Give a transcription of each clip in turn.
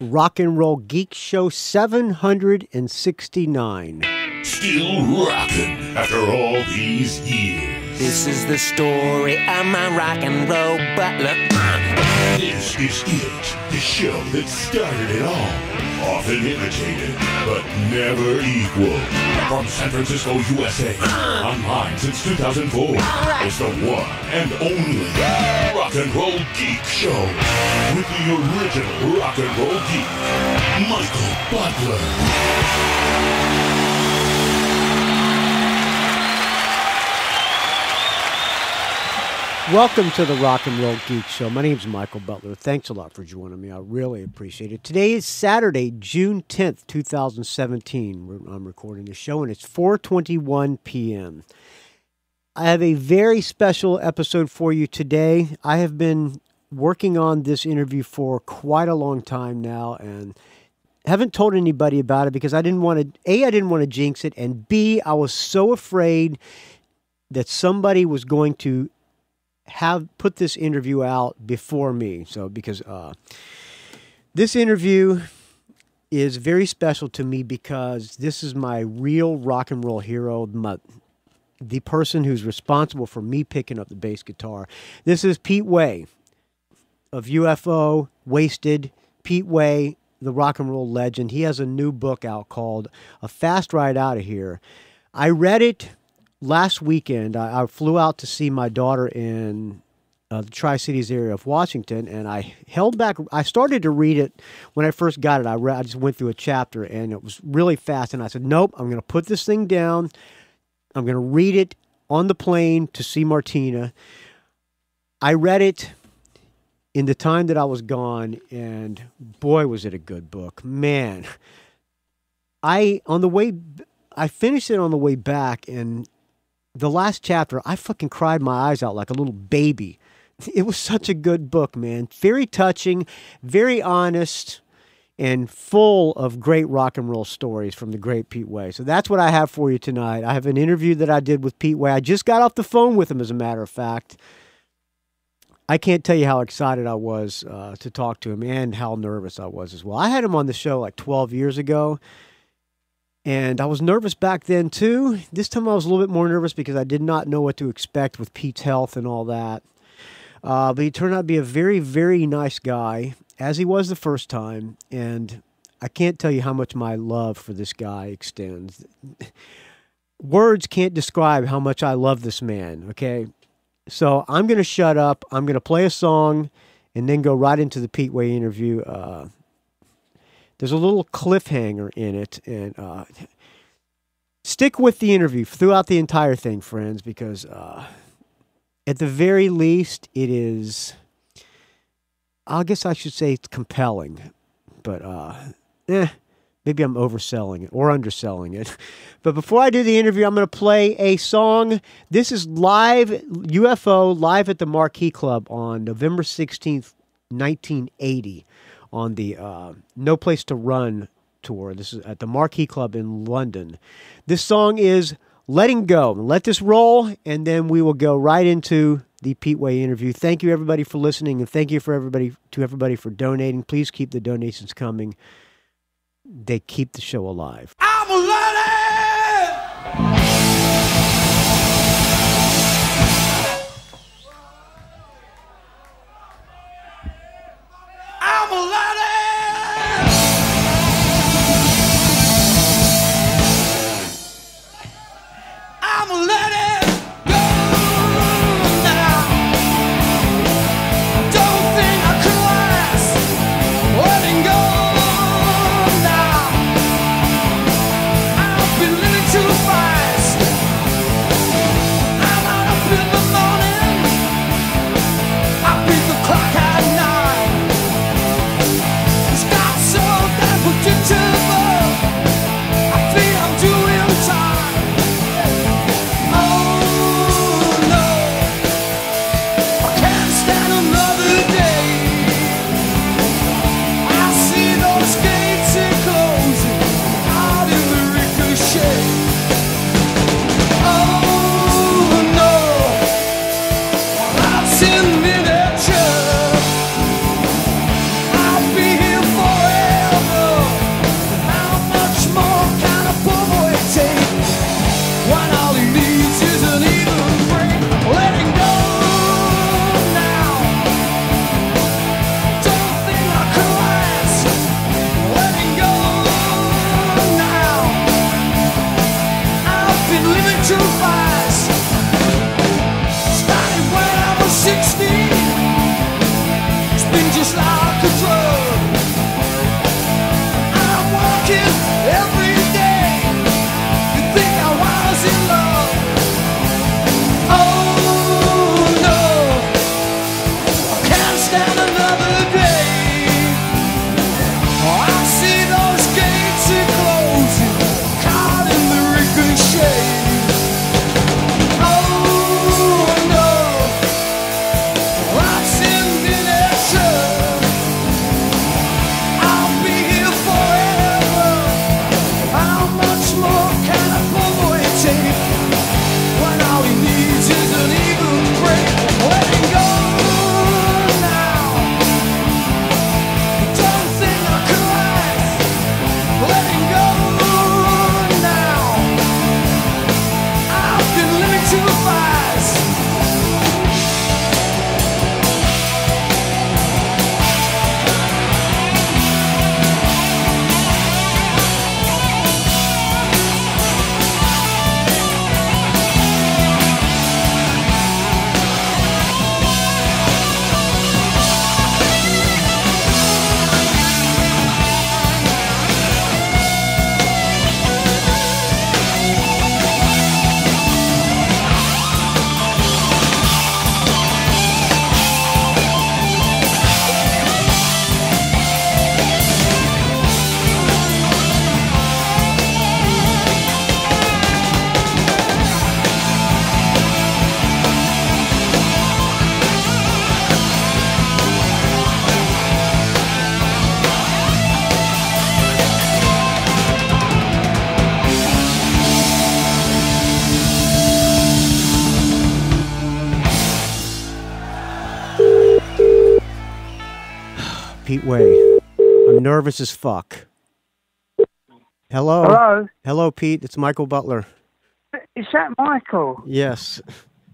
Rock and Roll Geek Show 769. Still rocking after all these years. This is the story of my rock and roll butler. This is it, the show that started it all. Often imitated, but never equal. From San Francisco, USA, uh-huh. online since 2004. It's the one and only Rock and Roll Geek Show. With the original rock and roll geek, Michael Butler. Welcome to the Rock and Roll Geek Show. My name is Michael Butler. Thanks a lot for joining me. I really appreciate it. Today is Saturday, June 10th, 2017. I'm recording the show and it's 4:21 p.m. I have a very special episode for you today. I have been working on this interview for quite a long time now and haven't told anybody about it because I didn't want to A I didn't want to jinx it and B I was so afraid that somebody was going to have put this interview out before me. So because uh, this interview is very special to me because this is my real rock and roll hero, my, the person who's responsible for me picking up the bass guitar. This is Pete Way of UFO, Waysted. Pete Way, the rock and roll legend. He has a new book out called A Fast Ride Out of Here. I read it last weekend, I, I, flew out to see my daughter in uh, the Tri Cities area of Washington, and I held back. I started to read it when I first got it. I, read, I just went through a chapter, and it was really fast. And I said, "Nope, I'm going to put this thing down. I'm going to read it on the plane to see Martina." I read it in the time that I was gone, and boy, was it a good book, man. I on the way, I finished it on the way back, and the last chapter, I fucking cried my eyes out like a little baby. It was such a good book, man. Very touching, very honest, and full of great rock and roll stories from the great Pete Way. So that's what I have for you tonight. I have an interview that I did with Pete Way. I just got off the phone with him, as a matter of fact. I can't tell you how excited I was uh, to talk to him and how nervous I was as well. I had him on the show like 12 years ago and I was nervous back then too. This time I was a little bit more nervous because I did not know what to expect with Pete's health and all that. Uh, but he turned out to be a very, very nice guy, as he was the first time. And I can't tell you how much my love for this guy extends. Words can't describe how much I love this man, okay? So I'm going to shut up. I'm going to play a song and then go right into the Pete Way interview. Uh, there's a little cliffhanger in it, and uh, stick with the interview throughout the entire thing, friends, because uh, at the very least, it is. I guess I should say it's compelling, but uh, eh, maybe I'm overselling it or underselling it. But before I do the interview, I'm going to play a song. This is live UFO live at the Marquee Club on November 16th, 1980 on the uh, No Place to Run tour. This is at the Marquee Club in London. This song is Letting Go. Let this roll, and then we will go right into the Pete Way interview. Thank you everybody for listening, and thank you for everybody to everybody for donating. Please keep the donations coming. They keep the show alive. Nervous as fuck. Hello. Hello, Hello, Pete. It's Michael Butler. is that Michael? Yes.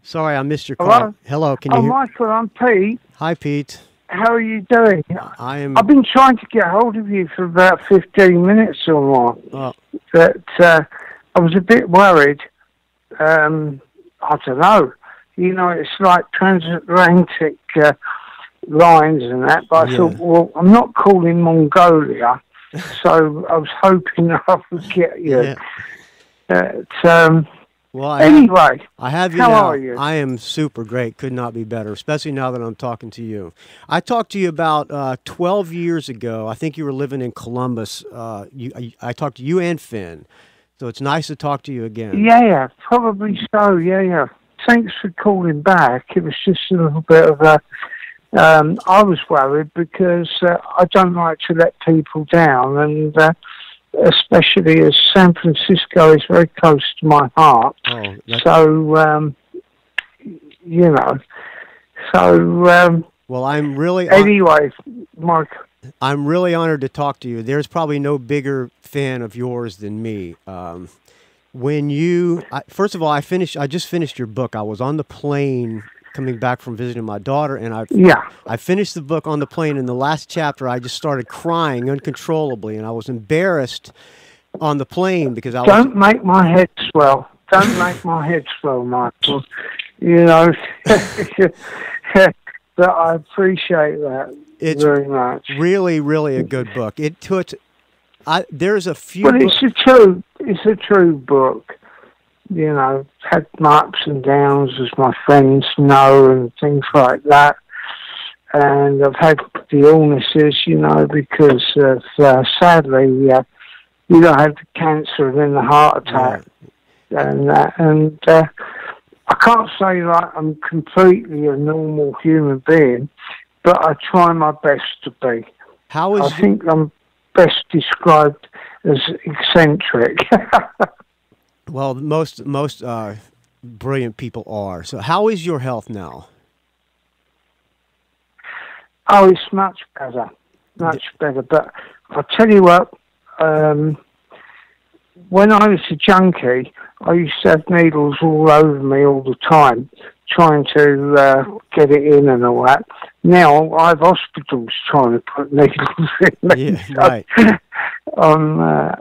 Sorry, I missed your Hello? call. Hello. Can you Oh, hear? Michael, I'm Pete. Hi, Pete. How are you doing? I am. I've been trying to get hold of you for about 15 minutes or more, Oh, but uh, I was a bit worried. Um, I don't know. You know, it's like transatlantic uh, lines and that, but I Yeah. thought, well, I'm not calling Mongolia, so I was hoping I would get you. yeah. But, um, Well, I, anyway, I have you how now. are you? I am super great. Could not be better, especially now that I'm talking to you. I talked to you about uh, 12 years ago. I think you were living in Columbus. Uh, you, I, I talked to you and Finn. So it's nice to talk to you again. Yeah, yeah, probably so. Yeah, yeah. Thanks for calling back. It was just a little bit of a. Um, I was worried because uh, I don't like to let people down, and uh, especially as San Francisco is very close to my heart. Oh, So, um, you know, so um, well, I'm really anyway, Mike. I'm really honored to talk to you. There's probably no bigger fan of yours than me. Um, when you, I, first of all, I finished. I just finished your book. I was on the plane coming back from visiting my daughter, and I Yeah, I finished the book on the plane. In the last chapter, I just started crying uncontrollably, and I was embarrassed on the plane because I don't make my head swell. Don't make my head swell, Michael. You know, but I appreciate that It's very much. really, really a good book. It took. I there's a few. But it's a true, it's a true book. You know, had my ups and downs, as my friends know, and things like that. And I've had the illnesses, you know, because of, uh, sadly, uh, you know, I had the cancer and then the heart attack. and that. And uh, I can't say like I'm completely a normal human being, but I try my best to be. how is I think I'm best described as eccentric. well most most uh, brilliant people are. So how is your health now? oh, it's much better, much better. But I'll tell you what. Um, when I was a junkie, I used to have needles all over me all the time, trying to uh, get it in and all that. Now I have hospitals trying to put needles in me. Yeah, right. um, uh,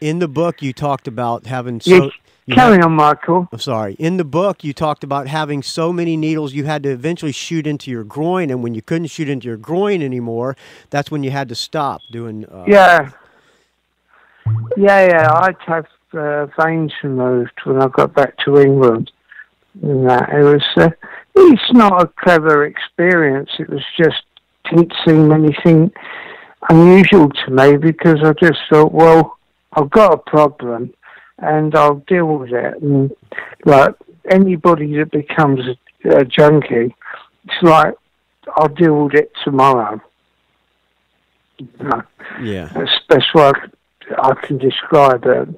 In the book, you talked about having so. you carry had- on, Michael. I'm sorry. In the book, you talked about having so many needles you had to eventually shoot into your groin, and when you couldn't shoot into your groin anymore, that's when you had to stop doing. Uh, Yeah. Yeah, yeah. I'd have uh, veins removed when I got back to England. And that it was. Uh, it's not a clever experience. It was just didn't seem anything unusual to me because I just thought, well, I've got a problem and I'll deal with it. And like anybody that becomes a, a junkie, it's like I'll deal with it tomorrow. No. Yeah. That's the best way I I can describe it.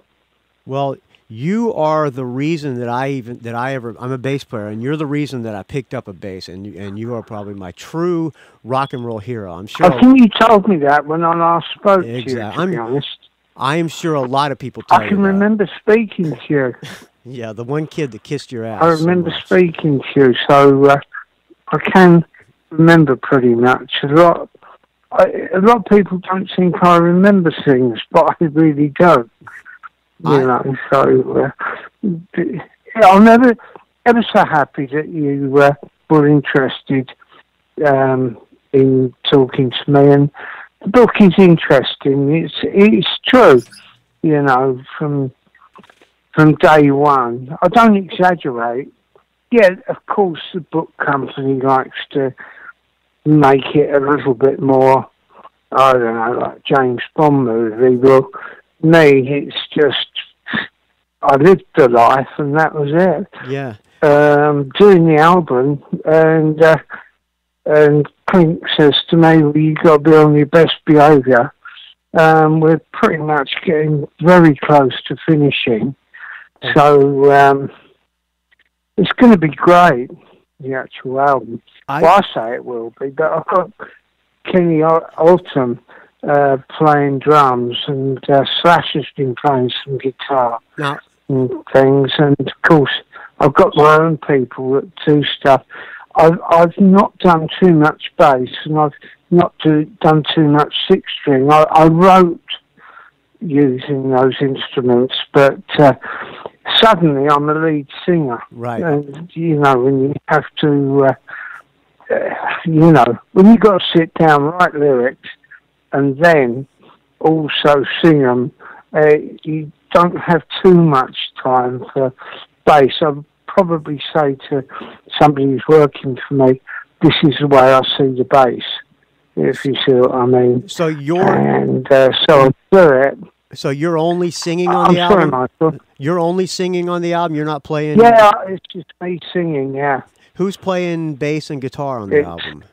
Well, you are the reason that I even that I ever I'm a bass player, and you're the reason that I picked up a bass, and you, and you are probably my true rock and roll hero. I'm sure. I think you told me that when I last spoke to you, to I'm- be honest. I am sure a lot of people I you can remember speaking to you. Yeah, the one kid that kissed your ass. I remember much. speaking to you, so uh, I can remember pretty much. A lot, I, a lot of people don't think I remember things, but I really do. You I- know, so uh, I'm ever, ever so happy that you uh, were interested um, in talking to me, and the book is interesting. It's it's true, you know, from from day one. I don't exaggerate. Yeah, of course, the book company likes to make it a little bit more, I don't know, like James Bond movie. Well, me, it's just, I lived the life and that was it. Yeah. Um, doing the album and, uh, and Clint says to me, well, you got to be on your best behaviour. Um, we're pretty much getting very close to finishing. So um, it's going to be great, the actual album. I well, I say it will be, but I've got Kenny Al- Alton uh, playing drums, and uh, Slash has been playing some guitar and things. And of course, I've got my own people that do stuff. I've I've not done too much bass, and I've not do, done too much six string. I, I wrote using those instruments, but uh, suddenly I'm a lead singer. Right. And you know, when you have to, uh, uh, you know, when you've got to sit down, write lyrics, and then also sing them, uh, you don't have too much time for bass. I'd probably say to somebody who's working for me, this is the way I see the bass, if you see what I mean. so you're And uh, so I do it. so you're only singing on I'm the sorry, album. Michael. You're only singing on the album. You're not playing. Yeah, it's just me singing, yeah. Who's playing bass and guitar on the It's- album?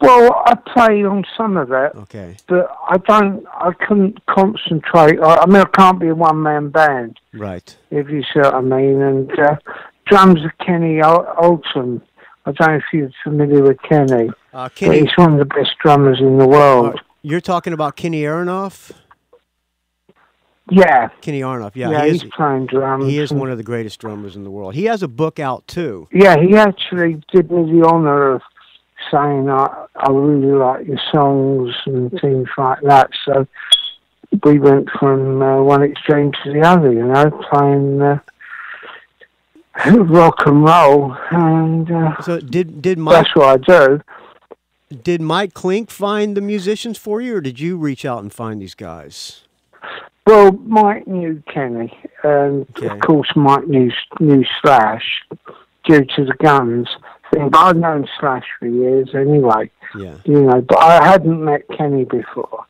Well, I play on some of it, Okay. but I don't, I couldn't concentrate. I, I mean, I can't be a one man band, Right. if you see what I mean. And uh, drums are Kenny Ol- Olson. I don't know if you're familiar with Kenny, Uh, Kenny, he's one of the best drummers in the world. uh, you're talking about Kenny Aronoff. yeah, Kenny Aronoff. Yeah, yeah, he is. he's playing drums. He is one of the greatest drummers in the world. He has a book out too. Yeah, he actually did me the honour of saying I, I really like your songs and things like that. So we went from uh, one extreme to the other, you know, playing uh, rock and roll, and uh, So did did Mike that's what I do. did Mike Clink find the musicians for you, or did you reach out and find these guys? Well, Mike knew Kenny, and Okay. of course Mike knew knew Slash due to the Guns thing. But I've known Slash for years anyway, Yeah. you know. But I hadn't met Kenny before.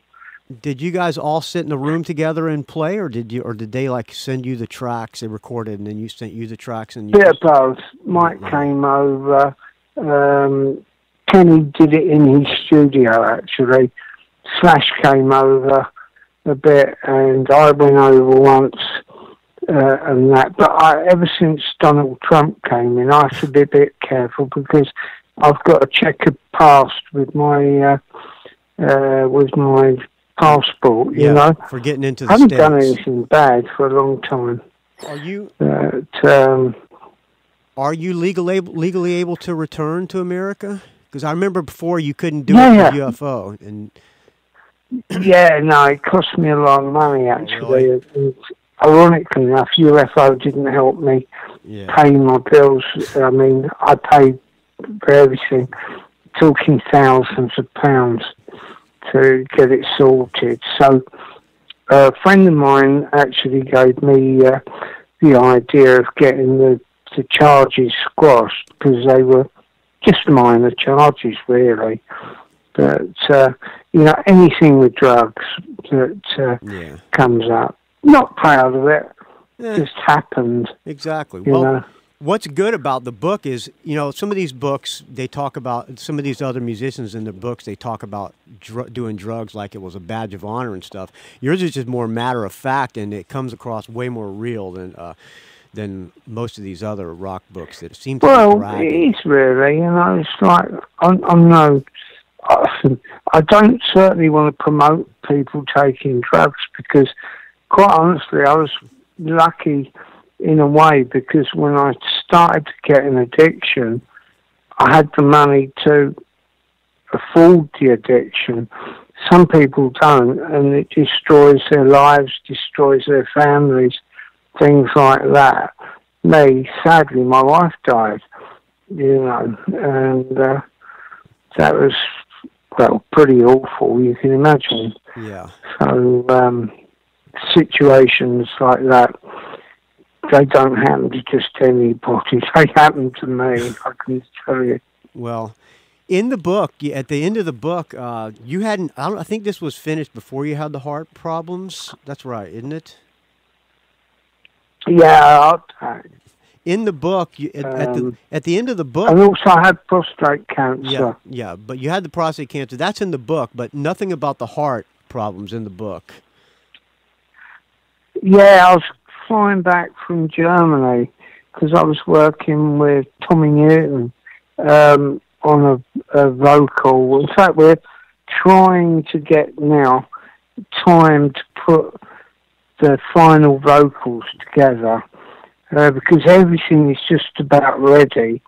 Did you guys all sit in a room together and play, or did you, or did they like send you the tracks they recorded, and then you sent you the tracks and you? bit of both. Mike came over. Um, Kenny did it in his studio actually. Slash came over a bit, and I went over once uh, and that. But I, ever since Donald Trump came in, I should be a bit careful because I've got a checkered past with my uh, uh, with my passport. You yeah, know, for getting into I the haven't states. done anything bad for a long time. Are you But, um, are you legal able, legally able to return to America? Because I remember before you couldn't do Yeah, it yeah. UFO, and Yeah, no, it cost me a lot of money actually. Really? Ironically enough, UFO didn't help me yeah, pay my bills. I mean, I paid for everything, talking thousands of pounds to get it sorted. So, a friend of mine actually gave me uh, the idea of getting the, the charges squashed because they were just minor charges, really. But uh, you know, anything with drugs that uh, yeah, comes up, not proud of it, Eh, just happened. exactly. Well, know. what's good about the book is you know some of these books they talk about some of these other musicians in their books they talk about dr- doing drugs like it was a badge of honor and stuff yours is just more matter of fact and it comes across way more real than uh, than most of these other rock books that seem to be Well, it is really, you know, it's like, I'm, I'm no, I don't certainly want to promote people taking drugs because, quite honestly, I was lucky in a way because when I started to get an addiction, I had the money to afford the addiction. Some people don't, and it destroys their lives, destroys their families, things like that. Me, sadly, my wife died, you know, and uh, that was, well, pretty awful, you can imagine. yeah So, um, situations like that, they don't happen to just anybody. They happen to me, I can tell you. Well, in the book, at the end of the book, uh, you hadn't. I, don't, I think this was finished before you had the heart problems. That's right, isn't it? Yeah. In the book, you, at, at the Um, at the end of the book, And also, I had prostate cancer. yeah, yeah. But you had the prostate cancer. That's in the book, but nothing about the heart problems in the book. Yeah, I was flying back from Germany because I was working with Tommy Newton um, on a a vocal. In fact, we're trying to get now time to put the final vocals together uh, because everything is just about ready.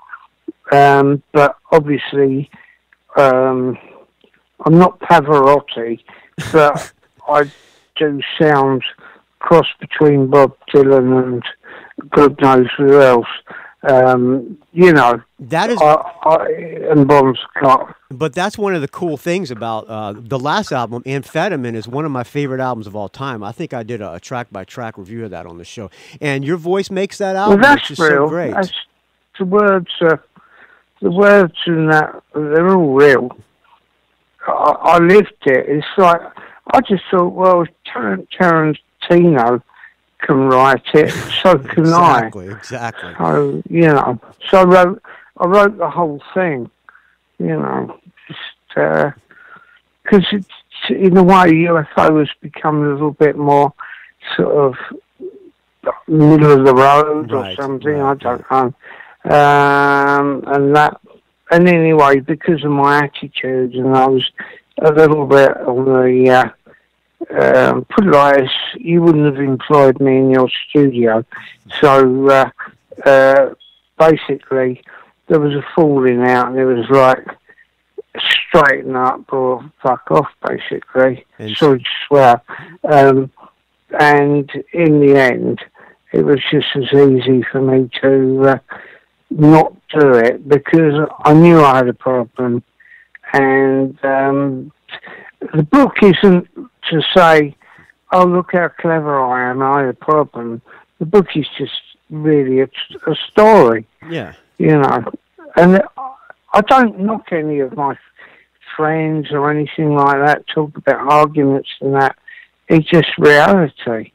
Um, but obviously, um, I'm not Pavarotti, but I do sound cross between Bob Dylan and God knows who else. Um, you know, That is, I, I, and Bon Scott. but that's one of the cool things about uh, the last album. Amphetamine is one of my favorite albums of all time. I think I did a, track by track review of that on the show, and your voice makes that album. Well, that's which real. so great. That's, the words are, the words in that, they're all real. I, I lived it. It's like, I just thought, well, if Tar- Tarantino can write it, so can I. exactly, exactly. So, you know, so I wrote, I wrote the whole thing, you know, just, because it's, in a way, UFO has become a little bit more sort of middle of the road Right, or something. right, I don't know. Um, and that, and anyway, because of my attitude, and I was a little bit on the, uh, um, put it like this, you wouldn't have employed me in your studio. So, uh, uh, basically, there was a falling out, and it was like, straighten up or fuck off, basically. Sorry to swear. Um, and in the end, it was just as easy for me to uh, not do it because I knew I had a problem. And um, the book isn't to say, oh, look how clever I am, I have a problem. The book is just really a, a story Yeah, you know. And I don't knock any of my friends or anything like that, talk about arguments and that. It's just reality.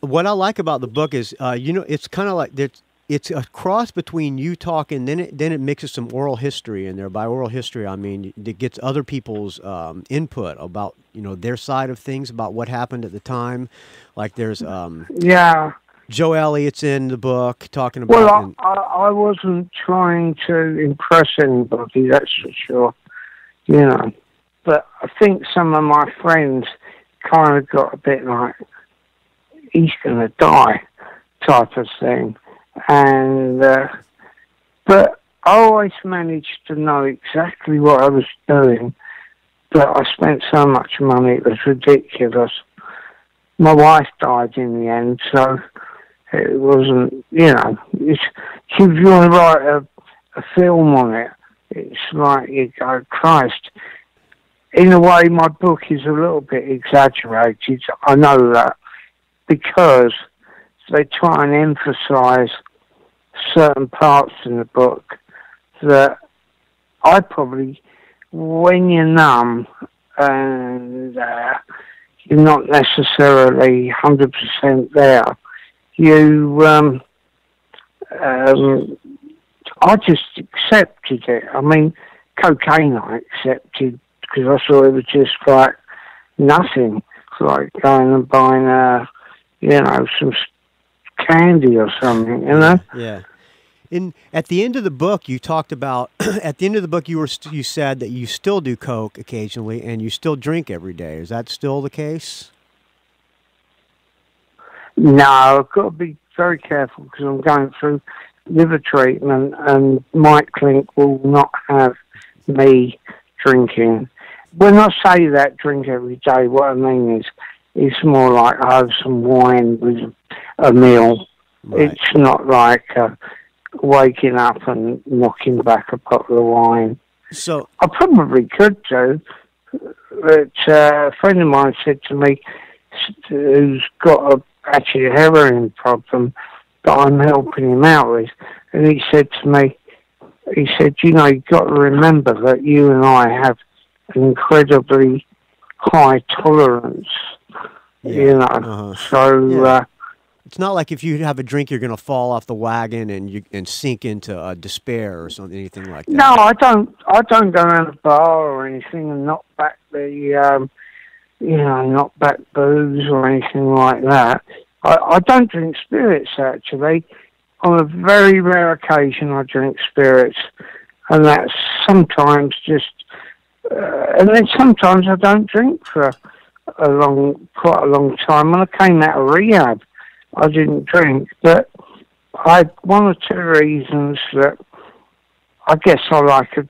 what I like about the book is, uh, you know, it's kind of like it's it's a cross between you talking, then it then it mixes some oral history in there. By oral history, I mean it gets other people's um, input about you know their side of things about what happened at the time. Like there's um, Yeah. Joe Elliott's in the book talking about. Well, I, and- I, I wasn't trying to impress anybody, that's for sure. You know. But I think some of my friends kind of got a bit like, he's going to die type of thing. And, uh, but I always managed to know exactly what I was doing. But I spent so much money, it was ridiculous. My wife died in the end, so it wasn't, you know, it's, if you want to write a, a film on it, it's like you go, Christ. In a way, my book is a little bit exaggerated. I know that because they try and emphasize certain parts in the book that I probably, when you're numb and uh, you're not necessarily 100% there, you, um, um, I just accepted it. I mean, cocaine I accepted because I thought it was just like nothing. Like going and buying, a, you know, some candy or something, you know? Yeah. In at the end of the book, you talked about at the end of the book you were st- you said that you still do coke occasionally and you still drink every day. Is that still the case? No, I've got to be very careful because I'm going through liver treatment, and Mike Clink will not have me drinking. When I say that drink every day, what I mean is it's more like I have some wine with a meal. Right. It's not like uh, waking up and knocking back a bottle of wine. So I probably could do, but uh, a friend of mine said to me, who's got a actually a heroin problem that I'm helping him out with, and he said to me, he said, you know, you've got to remember that you and I have an incredibly high tolerance, you know. Uh-huh. So Yeah. uh, it's not like if you have a drink, you're going to fall off the wagon and you and sink into uh, despair or something, anything like that. No, I don't. I don't go around the bar or anything and knock back the, um, you know, knock back booze or anything like that. I, I don't drink spirits actually. On a very rare occasion, I drink spirits, and that's sometimes just. Uh, and then sometimes I don't drink for a long, quite a long time. When I came out of rehab, I didn't drink, but I one or two reasons that I guess I like a,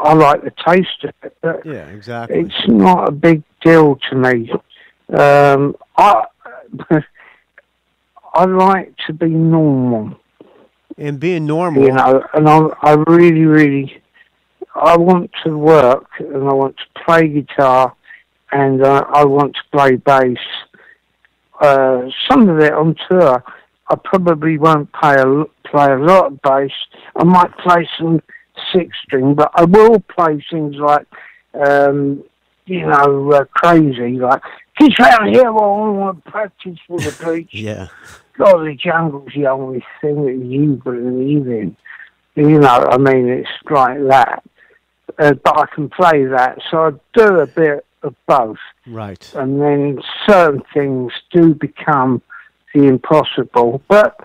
I like the taste of it, but Yeah, exactly. it's not a big deal to me. Um, I I like to be normal, and being normal. you know, and I I really really I want to work and I want to play guitar and uh, I want to play bass. Uh, some of it on tour, I probably won't play a, play a lot of bass. I might play some six string, but I will play things like, um, you know, uh, crazy, like, get round here while I want to practice for the beach. Yeah. God, the jungle's the only thing that you believe in. You know, I mean, it's like that. Uh, but I can play that, so I do a bit of both Right. and then certain things do become the impossible. But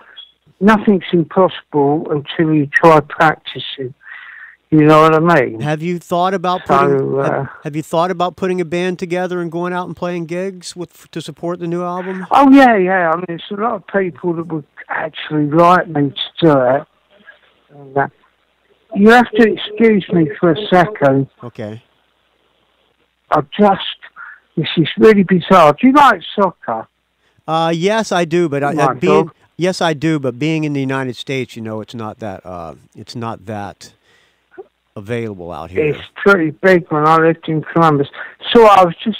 nothing's impossible until you try practicing. You know what I mean? Have you thought about So, putting? uh, have, have you thought about putting a band together and going out and playing gigs with to support the new album? Oh yeah, yeah. I mean, there's a lot of people that would actually like me to do it. And, uh, you have to excuse me for a second. Okay. I just, this is really bizarre. Do you like soccer? Uh, yes, I do, but I, uh, being yes, I do, but being in the United States, you know, it's not that uh, it's not that available out here. It's pretty big when I lived in Columbus. So I was just,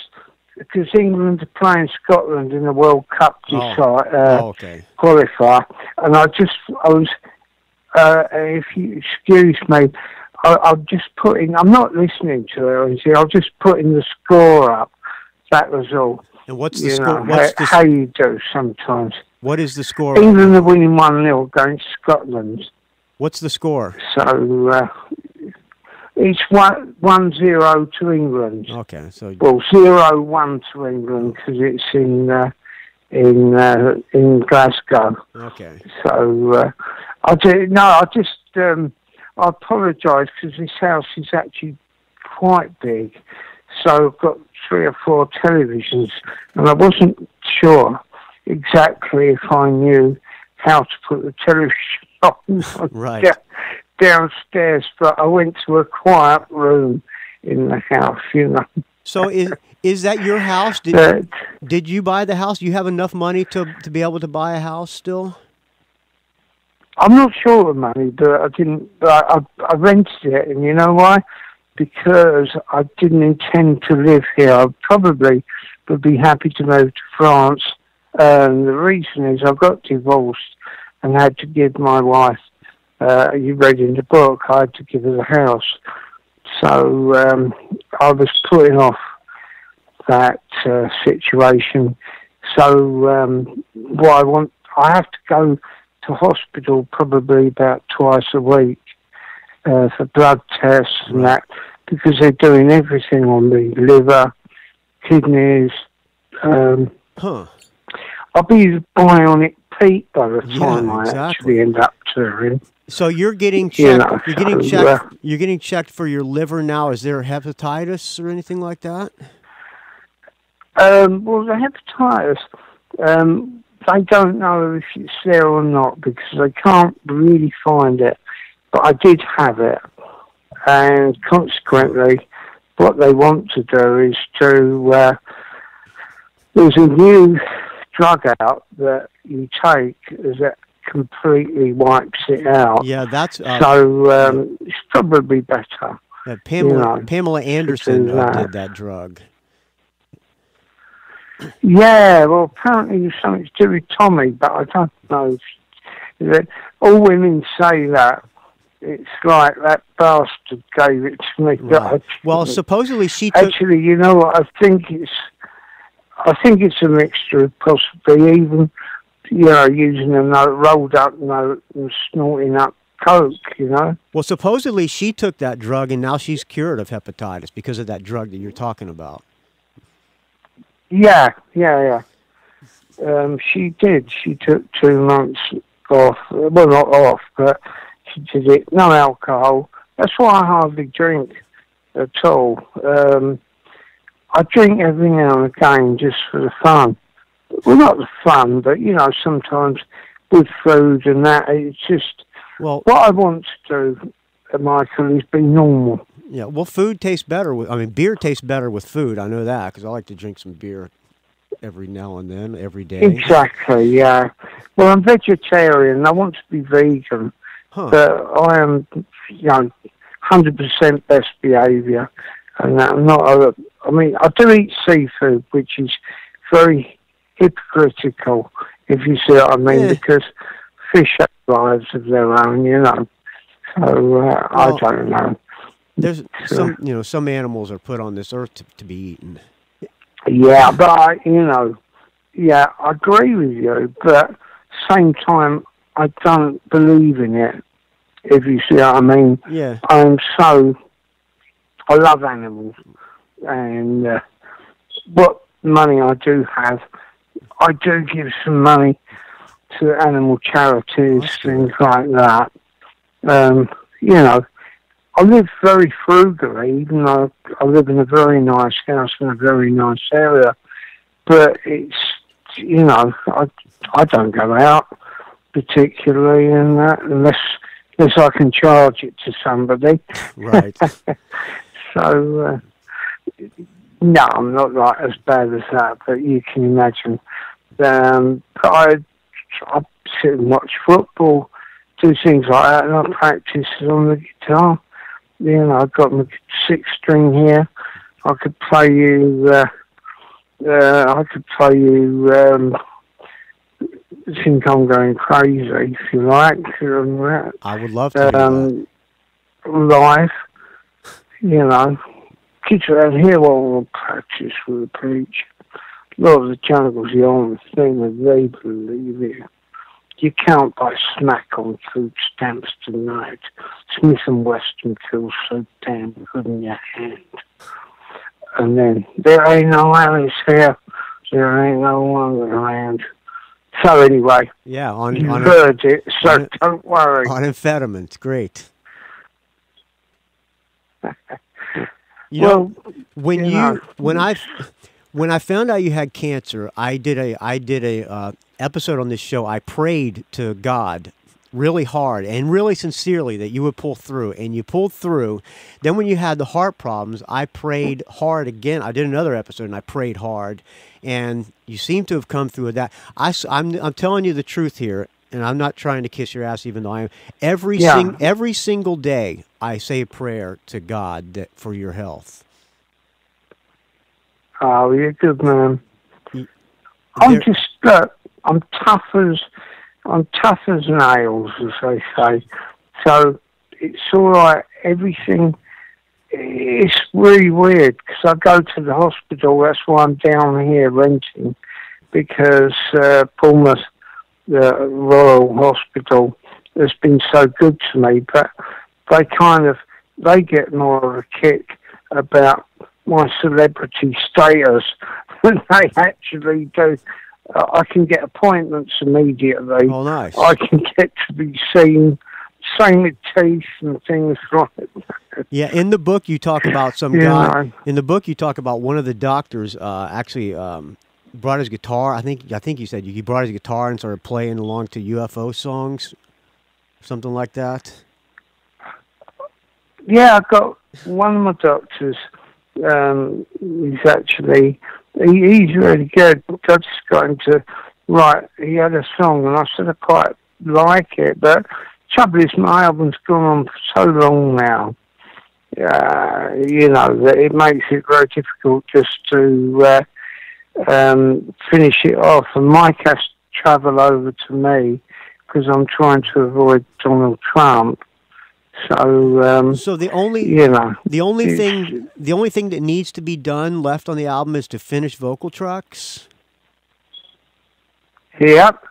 because England are playing Scotland in the World Cup Oh. decide, uh, oh, okay. qualifier, and I just, I was, uh, if you excuse me, I, I'm just putting, I'm not listening to it anything, I'm just putting the score up. That was all. And what's the You score? know, What's how, the how you do sometimes. what is the score? England are winning 1 0 against Scotland. What's the score? So uh, it's one, one zero to England. Okay, so Well, zero one to England because it's in uh, in uh, in Glasgow. okay. So uh, I do no, I just um, I apologise because this house is actually quite big. So I've got three or four televisions, and I wasn't sure exactly if I knew how to put the television on Right. downstairs. But I went to a quiet room in the house, you know. So is is that your house? Did But did you buy the house? Do you have enough money to to be able to buy a house still? I'm not sure of money, but I didn't. But I, I rented it, and you know why? Because I didn't intend to live here. I probably would be happy to move to France. And the reason is I got divorced and had to give my wife. Uh, you read in the book, I had to give her the house. So um, I was putting off that uh, situation. So um, what I want, I have to go to hospital probably about twice a week uh, for blood tests and that because they're doing everything on the liver, kidneys. Um, Huh. I'll be bionic Pete by the Yeah, time I actually end up touring. So you're getting You checked. know, you're getting so, checked. uh, you're getting checked for your liver now. Is there hepatitis or anything like that? Um, well, the hepatitis, um, they don't know if it's there or not because they can't really find it. But I did have it, and consequently, what they want to do is to. Uh, there's a new drug out that you take that completely wipes it out. Yeah, that's uh, So um, it's probably better. uh, Pamela know, Pamela Anderson uh, that. did that drug. Yeah, well, apparently there's something to do with Tommy, but I don't know. If, that all women say that. It's like that bastard gave it to me. but Right. Well, supposedly she took. actually, you know what? I think it's, I think it's a mixture of possibly even, you know, using a note, rolled up note and snorting up coke. You know. Well, supposedly she took that drug and now she's cured of hepatitis because of that drug that you're talking about. Yeah, yeah, yeah. Um, she did. She took two months off. Well, not off, but she did it. No alcohol, That's why I hardly drink at all. Um, I drink every now and again just for the fun. Well, not the fun, but you know, sometimes with food and that, it's just Well, what I want to do, Michael, is be normal. Yeah. Well, food tastes better with. I mean, beer tastes better with food. I know that because I like to drink some beer every now and then, every day. Exactly, yeah. Well, I'm vegetarian. I want to be vegan, Huh. but I am, you know, hundred percent best behaviour, and I'm not. A, I mean, I do eat seafood, which is very hypocritical, if you see what I mean, Yeah. because fish have lives of their own, you know. So uh, I don't know. There's some, you know, some animals are put on this earth to, to be eaten. Yeah, but I, you know, yeah, I agree with you, but same time, I don't believe in it. If you see what I mean, Yeah. I'm so. I love animals, and uh, what money I do have, I do give some money to animal charities, things like that. Um, you know, I live very frugally, even though I live in a very nice house in a very nice area. But it's, you know, I, I don't go out particularly in that unless unless I can charge it to somebody. Right. So, uh, no, I'm not like as bad as that, but you can imagine. Um, but I, I sit and watch football, do things like that, and I practice on the guitar. You know, I've got my six string here. I could play you. Uh, uh, I could play you. Um, think I'm going crazy, if you like. Um, I would love to. um, live, you know, kids around here won't practice with the preach. Lord of the Jungle's the only thing that they believe in. You can't buy smack on food stamps tonight. Smith and Wesson feels so damn good in your hand. And then, there ain't no Alice here. There ain't no Wonderland. So anyway, Yeah, on you on, heard it, so on- don't worry. on amphetamines. Great. You know, well, when you you know. when I when I found out you had cancer, I did a I did a uh, episode on this show. I prayed to God really hard and really sincerely that you would pull through, and you pulled through. Then when you had the heart problems, I prayed hard again. I did another episode and I prayed hard, and you seem to have come through with that. I, am I'm telling you the truth here. And I'm not trying to kiss your ass, even though I am. Every Yeah. sing, every single day, I say a prayer to God that, for your health. Oh, you're a good man. I'm just look. I'm tough as I'm tough as nails, as they say. So it's all right. Everything. It's really weird because I go to the hospital. That's why I'm down here renting because uh, Bournemouth, the Royal Hospital, has been so good to me. But they kind of they get more of a kick about my celebrity status than they actually do. Uh, I can get appointments immediately. Oh, nice. I can get to be seen, same with teeth and things like that. Yeah, in the book you talk about some guy. In the book you talk about one of the doctors uh, actually um, brought his guitar. I think I think you said he brought his guitar and started playing along to UFO songs, something like that. Yeah, I've got one of my doctors. Um, he's actually he, he's really good. I just got him to write. He had a song, and I sort of quite like it, but trouble is my album's gone on for so long now. Uh, you know that it makes it very difficult just to uh, um, finish it off, and Mike has to travel over to me because I'm trying to avoid Donald Trump. So um, So the only you know, the only thing the only thing that needs to be done left on the album is to finish vocal tracks. yep.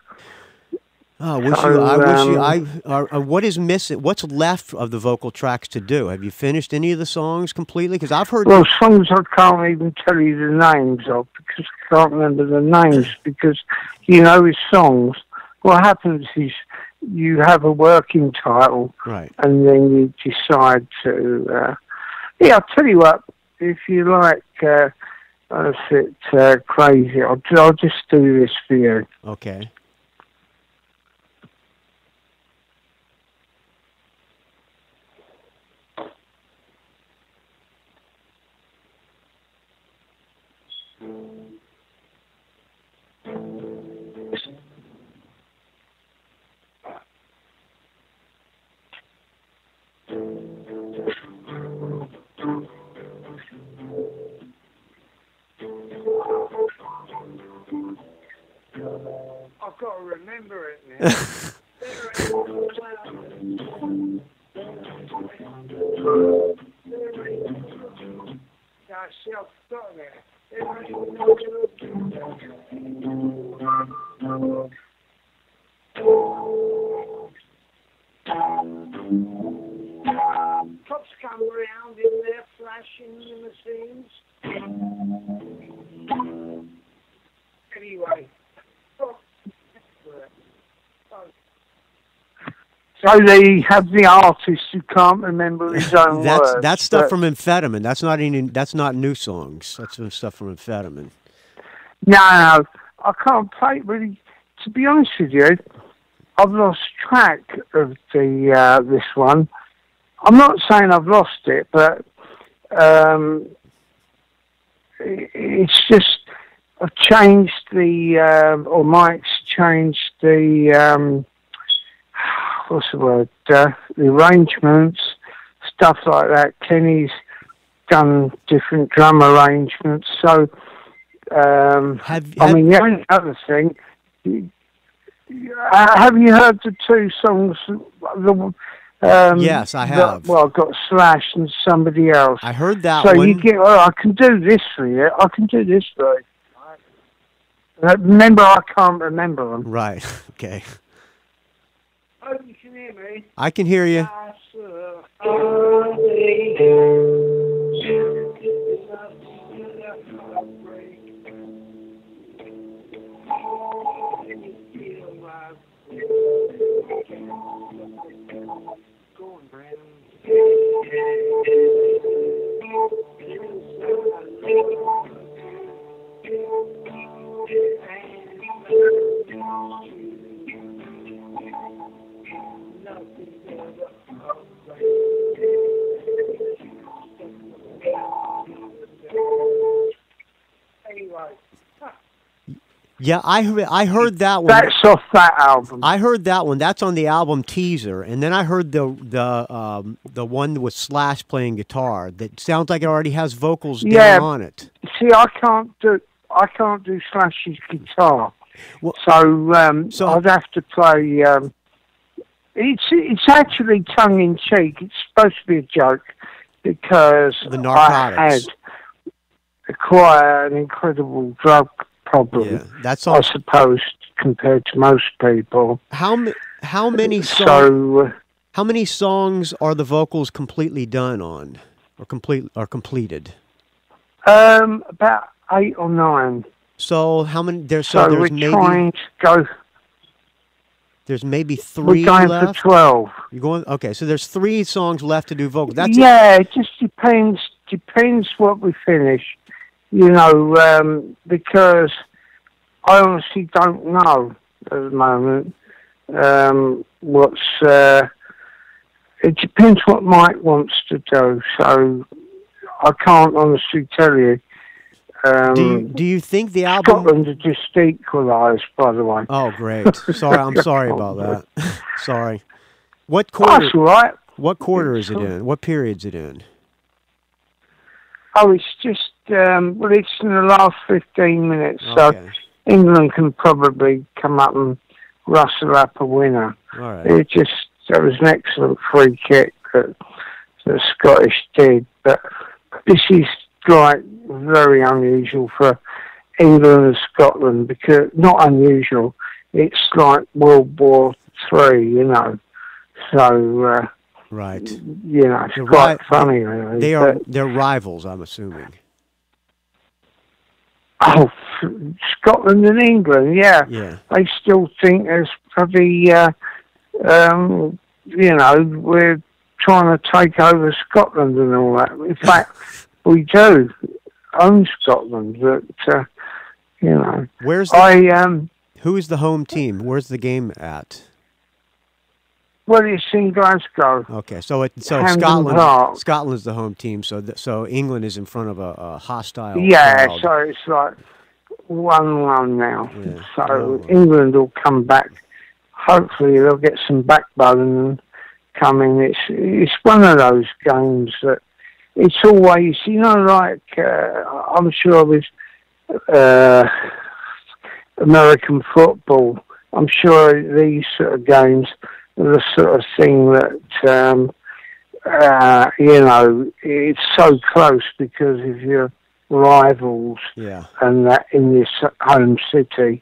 Oh, I wish So, you. I wish you. um, I. Uh, uh, what is missing? What's left of the vocal tracks to do? Have you finished any of the songs completely? Because I've heard. Well, songs I can't even tell you the names of because I can't remember the names because you know his songs. What happens is you have a working title, Right. and then you decide to. Uh, yeah, I'll tell you what. If you like, uh, I it uh, crazy. I'll, I'll just do this for you. Okay. To remember it see, I've forgotten. Cops come around in there flashing limousines. Anyway. So they have the artist who can't remember his own That's words. that's stuff but- from amphetamine. That's not any. That's not new songs. That's stuff from amphetamine. No, no, I can't play really. To be honest with you, I've lost track of the uh, this one. I'm not saying I've lost it, but um, it's just I've changed the um, or Mike's changed the um, what's the word uh, the arrangements, stuff like that. Kenny's done different drum arrangements, so. Um, Have, I mean, the only other thing, uh, have you heard the two songs? The, um, Yes, I have. well, I've got Slash and somebody else. I heard that so one. you get, oh, I can do this for you. I can do this for you. Uh, remember, I can't remember them. right. Okay. Hear me. I can hear you. Yeah, I heard. I heard that one. that's off that album. I heard that one. That's on the album teaser, and then I heard the the um, the one with Slash playing guitar. That sounds like it already has vocals Yeah. down on it. See, I can't do I can't do Slash's guitar, Well- so um, So- I'd have to play. Um, it's it's actually tongue in cheek. It's supposed to be a joke because The I had acquired an incredible drug problem. Yeah, that's I on. suppose compared to most people. How ma- how many songs? So How many songs are the vocals completely done on, or complete or completed? um, about eight or nine. So how many? There's so, So, there's we're maybe trying to go. there's maybe three. We're going left. for twelve. You're going okay. So there's three songs left to do vocals. That's yeah, it just depends. Depends what we finish, you know, um, because I honestly don't know at the moment um, what's. Uh, it depends what Mike wants to do, so I can't honestly tell you. Um, Do you, do you think the album? Scotland are just equalised, by the way. Oh, great. Sorry, I'm sorry about that. sorry. What quarter? That's all right. What quarter is it in? What period's it in? Oh, it's just um, well, it's in the last fifteen minutes, so Okay. England can probably come up and rustle up a winner. Right. It just that was an excellent free kick that the Scottish did, but this is like very unusual for England and Scotland because not unusual. It's like World War Three, you know. So uh, Right. you know, it's quite ri- funny, really. They are they're rivals. I'm assuming. Oh, Scotland and England, yeah. Yeah. They still think there's probably uh, um, you know, we're trying to take over Scotland and all that. In fact, we do own Scotland, but uh, you know, Where's the, I um, who is the home team? Where's the game at? Well, it's in Glasgow. Okay, so it, so Scotland Park. Scotland the home team. So th- so England is in front of a, a hostile. Yeah, crowd. so it's like one-one now. Yeah, So 1-1. England will come back. Hopefully, they'll get some backbone and come in. It's it's one of those games that it's always, you know, like uh, I'm sure with uh, American football, I'm sure these sort of games the sort of thing that um, uh, you know it's so close because of your rivals yeah. and that in this home city.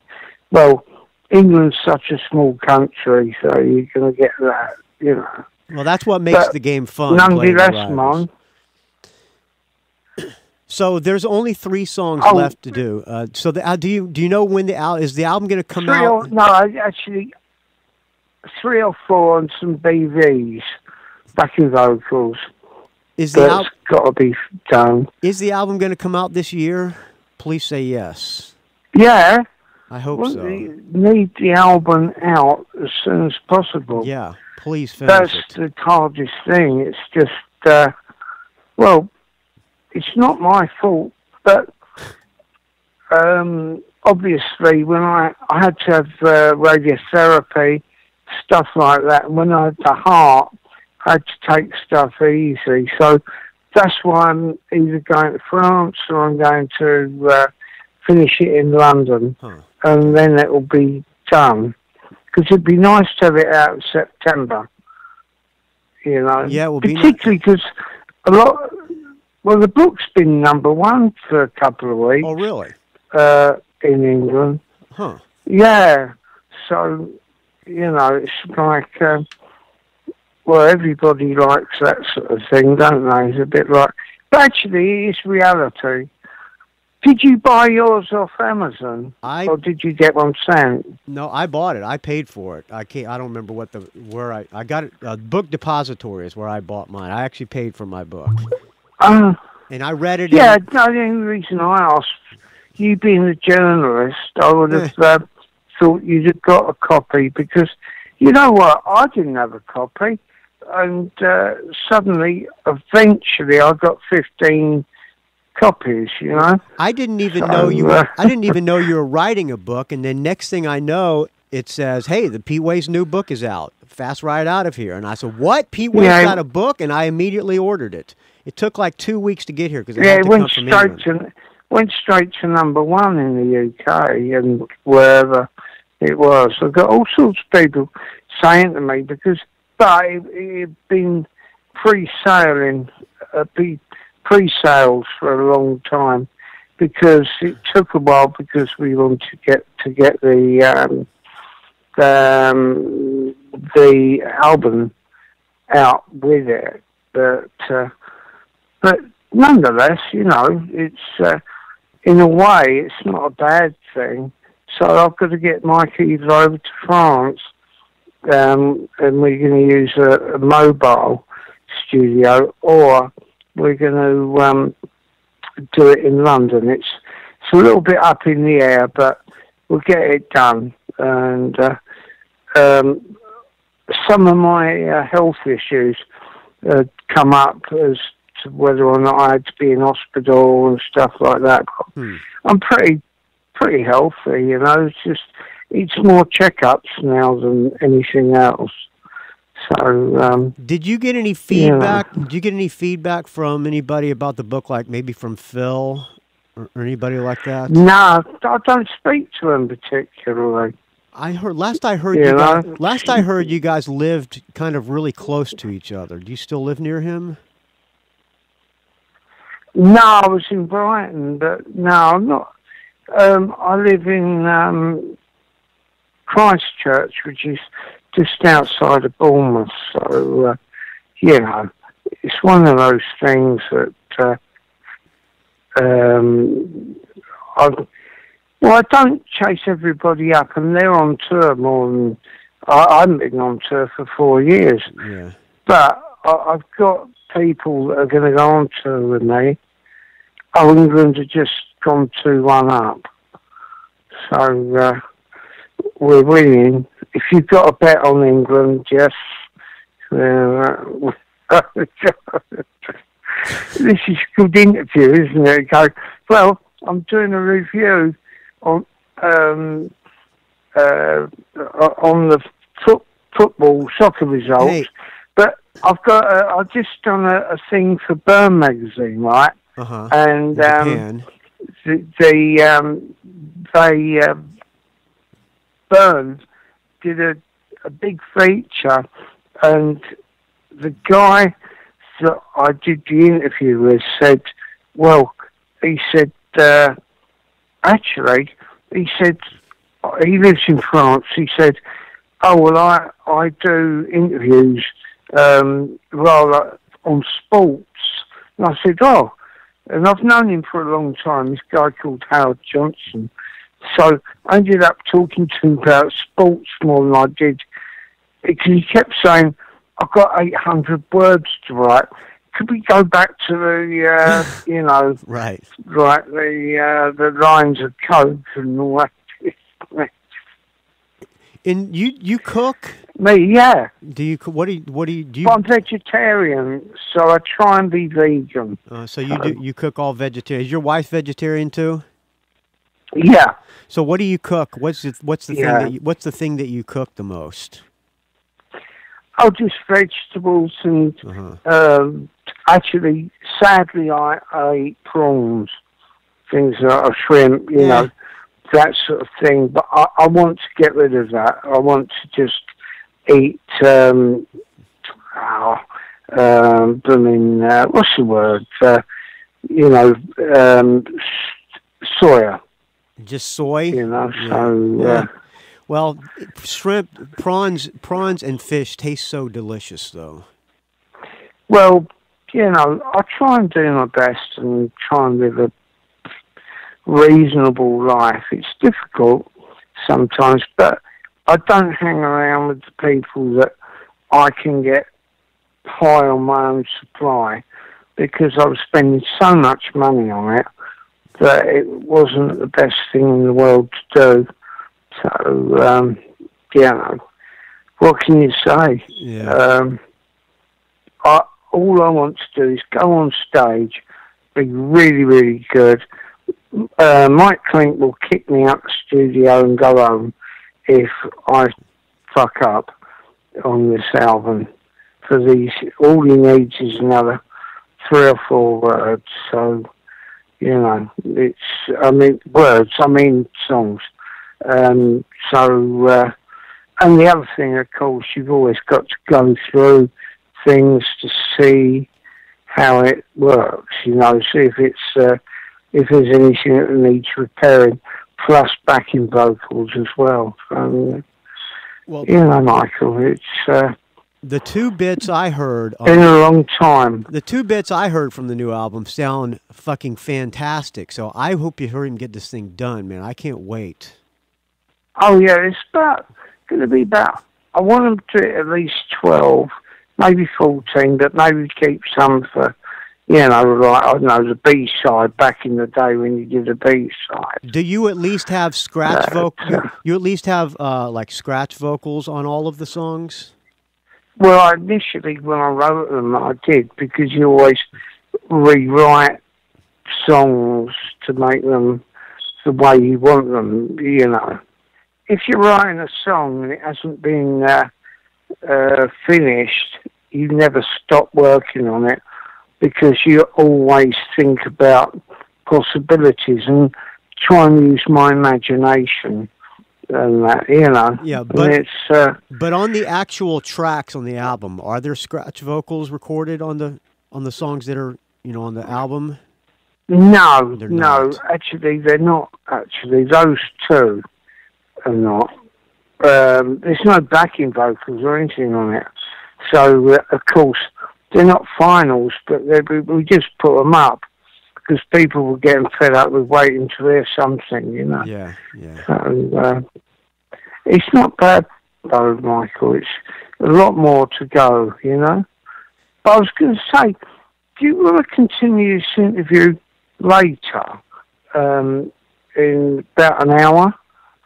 Well, England's such a small country, so you're going to get that, you know. Well, that's what makes But the game fun. Nonetheless, man, So there's only three songs Oh. left to do. Uh, so the, uh, do you do you know when the al- is the album going to come out? or no, actually, three or four and some BVs, backing vocals. Is the al- That's got to be done. is the album going to come out this year? Please say yes. Yeah, I hope well, so. need the album out as soon as possible. Yeah, please finish That's it. the hardest thing. It's just, uh, well, it's not my fault, but um, obviously when I, I had to have uh, radiotherapy, stuff like that, and when I had the heart, I had to take stuff easy. So that's why I'm either going to France or I'm going to uh, finish it in London, Huh. and then it will be done. Because it'd be nice to have it out in September. You know, Yeah, particularly because a lot. Well, the book's been number one for a couple of weeks Oh, really? uh, in England. Huh. Yeah, so you know, it's like, uh, well, everybody likes that sort of thing, don't they? It's a bit like, but actually, it's reality. Did you buy yours off Amazon, I or did you get one sent? no, I bought it. I paid for it. I can't. I don't remember what the where I I got it. Uh, book depository is where I bought mine. I actually paid for my book, Uh, and I read it. yeah, in- no, the only reason I asked, you being a journalist, I would have uh, thought you'd have got a copy because, you know what, I didn't have a copy. And uh, suddenly, eventually, I got 15 copies, you know? I didn't even So, know you. uh, Were, I didn't even know you were writing a book, and then next thing I know, it says, "Hey, the Pete Way's new book is out. Fast ride out of here." And I said, "What? Pete Way's Yeah, got a book?" And I immediately ordered it. It took like two weeks to get here because it Yeah, had it went straight to went straight to number one in the UK and wherever it was. I got all sorts of people saying to me because, but it it been pre-sailing, uh, pre-sales for a long time because it took a while because we wanted to get to get the um, the, um, the album out with it, but. Uh, but nonetheless, you know, it's uh, in a way it's not a bad thing. So I've got to get my either over to France, um, and we're going to use a, a mobile studio, or we're going to um, do it in London. It's it's a little bit up in the air, but we'll get it done. And uh, um, some of my uh, health issues uh, come up as to whether or not I had to be in hospital and stuff like that. Hmm. I'm pretty pretty healthy, you know. It's just it's more checkups now than anything else. So um, Did you get any feedback? Did you get any feedback from anybody about the book, like maybe from Phil or, or anybody like that? no, I don't speak to him particularly. I heard last I heard You you guys, last I heard you guys lived kind of really close to each other. Do you still live near him? No, I was in Brighton, but no, I'm not. Um, I live in um, Christchurch, which is just outside of Bournemouth. So, uh, you know, it's one of those things that uh, um, I, well, I don't chase everybody up, and they're on tour more than I, I haven't been on tour for four years, Yeah. but I, I've got people that are going to go on tour with me. Oh, England have just gone 2 1 up. So uh, we're winning. If you've got a bet on England, yes. Uh, this is a good interview, isn't it? Go, well, I'm doing a review on um, uh, on the foot, football soccer results. Hey. But I've got a, I've just done a, a thing for Burrn magazine, right? Uh huh. And um, Japan. the, the um, they uh, Burrn did a, a big feature, and the guy that I did the interview with said, "Well, he said uh, actually, he said he lives in France. He said, "Oh well, I I do interviews um, rather on sports." And I said, "Oh." And I've known him for a long time, this guy called Howard Johnson. So I ended up talking to him about sports more than I did because he kept saying, I've got 800 words to write. Could we go back to the, uh, you know, Right. like the uh, the lines of coke and all that? And you you cook? Me, yeah. Do you what do you what do you do? You, I'm vegetarian, so I try and be vegan. uh, so you do you cook all vegetarian? Is your wife vegetarian too? Yeah. So what do you cook? What's the, what's the Yeah. thing that you, what's the thing that you cook the most? Oh, just vegetables and Uh-huh. um, actually, sadly, I, I eat prawns, things like shrimp, you Yeah. know, that sort of thing. But I, I want to get rid of that. I want to just eat, um, oh, um, blooming, uh, what's the word? Uh, you know, um, soya, Just soy. you know, Yeah. so, Yeah. uh, Well, shrimp, prawns, prawns, and fish taste so delicious, though. Well, you know, I try and do my best and try and live a reasonable life. It's difficult sometimes, but I don't hang around with the people that I can get high on my own supply because I was spending so much money on it that it wasn't the best thing in the world to do. So, um, you know, what can you say? Yeah. Um, I, all I want to do is go on stage, be really, really good. Uh, Mike Clink will kick me out the studio and go home if I fuck up on this album. For these, all he needs is another three or four words. So, you know, it's, I mean, words, I mean songs. Um, so, uh, and the other thing, of course, you've always got to go through things to see how it works. You know, see if it's uh, if there's anything that needs repairing, plus backing vocals as well. So, Well, you know, Michael, it's uh, the two bits I heard, been on, a long time. the two bits I heard from the new album sound fucking fantastic. So I hope you hear him get this thing done, man. I can't wait. Oh yeah, it's about going to be about. I want them to at least twelve, maybe fourteen, but maybe keep some for, you know, like I don't know the B side back in the day when you did a B side. Do you at least have scratch Uh, vocal? You, you at least have uh, like scratch vocals on all of the songs? Well, initially when I wrote them, I did because you always rewrite songs to make them the way you want them. You know, if you're writing a song and it hasn't been uh, uh, finished, you never stop working on it because you always think about possibilities and try and use my imagination and that. You know, Yeah, but- it's. Uh, But on the actual tracks on the album, are there scratch vocals recorded on the on the songs that are you know on the album? No, They're no, not. actually, they're not. Actually, those two are not. Um, there's no backing vocals or anything on it. So, uh, of course, they're not finals, but we, we just put them up because people were getting fed up with waiting to hear something, you know. Yeah, yeah. So, uh, it's not bad though, Michael. It's a lot more to go, you know. But I was going to say, do you want to continue this interview later, um, in about an hour?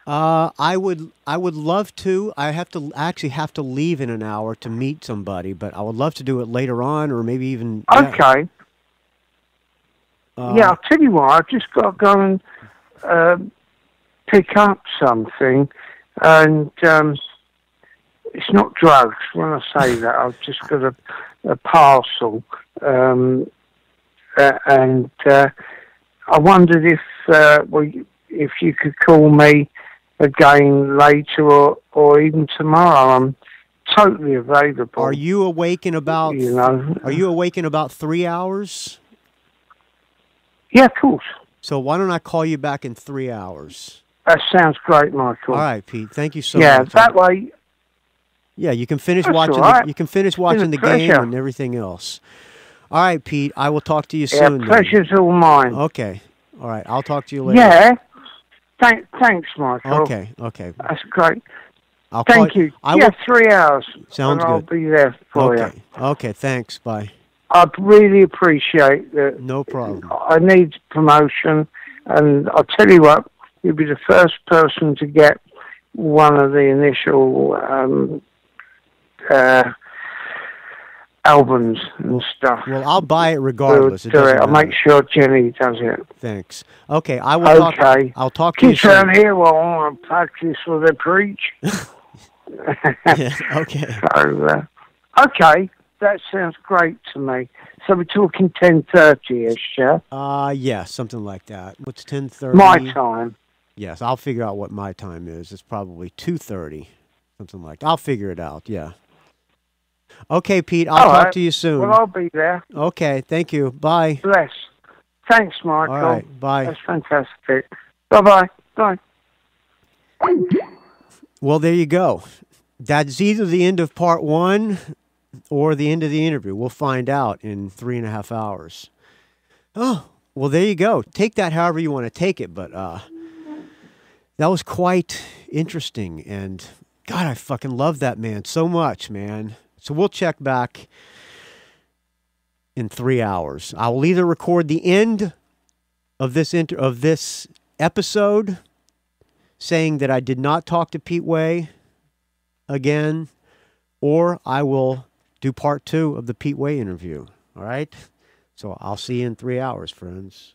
Uh, I would I would love to. I have to I actually have to leave in an hour to meet somebody, but I would love to do it later on, or maybe even. yeah. Okay. Uh, yeah, I'll tell you what, I've just got to go and um pick up something, and um, it's not drugs. When I say that, I've just got a, a parcel, um, uh, and uh, I wondered if uh, well, if you could call me again later or, or even tomorrow. I'm totally available. Are you awake in about? You know. Are you awake in about three hours? Yeah, of course. So why don't I call you back in three hours? That sounds great, Michael. All right, Pete. Thank you so yeah, much. that way Yeah, you can finish watching. right. The, you can finish watching the game and everything else. All right, Pete. I will talk to you yeah, soon. then. pleasure's all mine. Okay. All right. I'll talk to you later. Yeah. Thank, thanks, Michael. Okay. Okay. That's great. I'll call Thank you. I yeah, will. three hours. Sounds and I'll good. be there for Okay. you. Okay. Thanks. Bye. I'd really appreciate that. No problem. I need promotion, and I'll tell you what, you'll be the first person to get one of the initial um, uh, albums and stuff. Well, I'll buy it regardless. It do it. I'll make matter. sure Jenny does it. Thanks. Okay. I will talk. Okay. I'll talk to you soon. here want to practice what they preach. Yeah, okay. So, uh, okay, that sounds great to me. So we're talking ten thirty ish, yeah? Uh, yeah, something like that. What's ten thirty? My time. Yes, I'll figure out what my time is. It's probably two thirty, something like. that. I'll figure it out. Yeah. Okay, Pete. I'll All talk right. to you soon. Well, I'll be there. okay. Thank you. Bye. Bless. Thanks, Michael. All right. Bye. That's fantastic. Bye bye. Bye. Well, there you go. That's either the end of part one or the end of the interview. We'll find out in three and a half hours. Oh, well, there you go. Take that however you want to take it, but uh, that was quite interesting. And God, I fucking love that man so much, man. So we'll check back in three hours. I will either record the end of this inter- of this episode saying that I did not talk to Pete Way again, or I will do part two of the Pete Way interview. All right? So I'll see you in three hours, friends.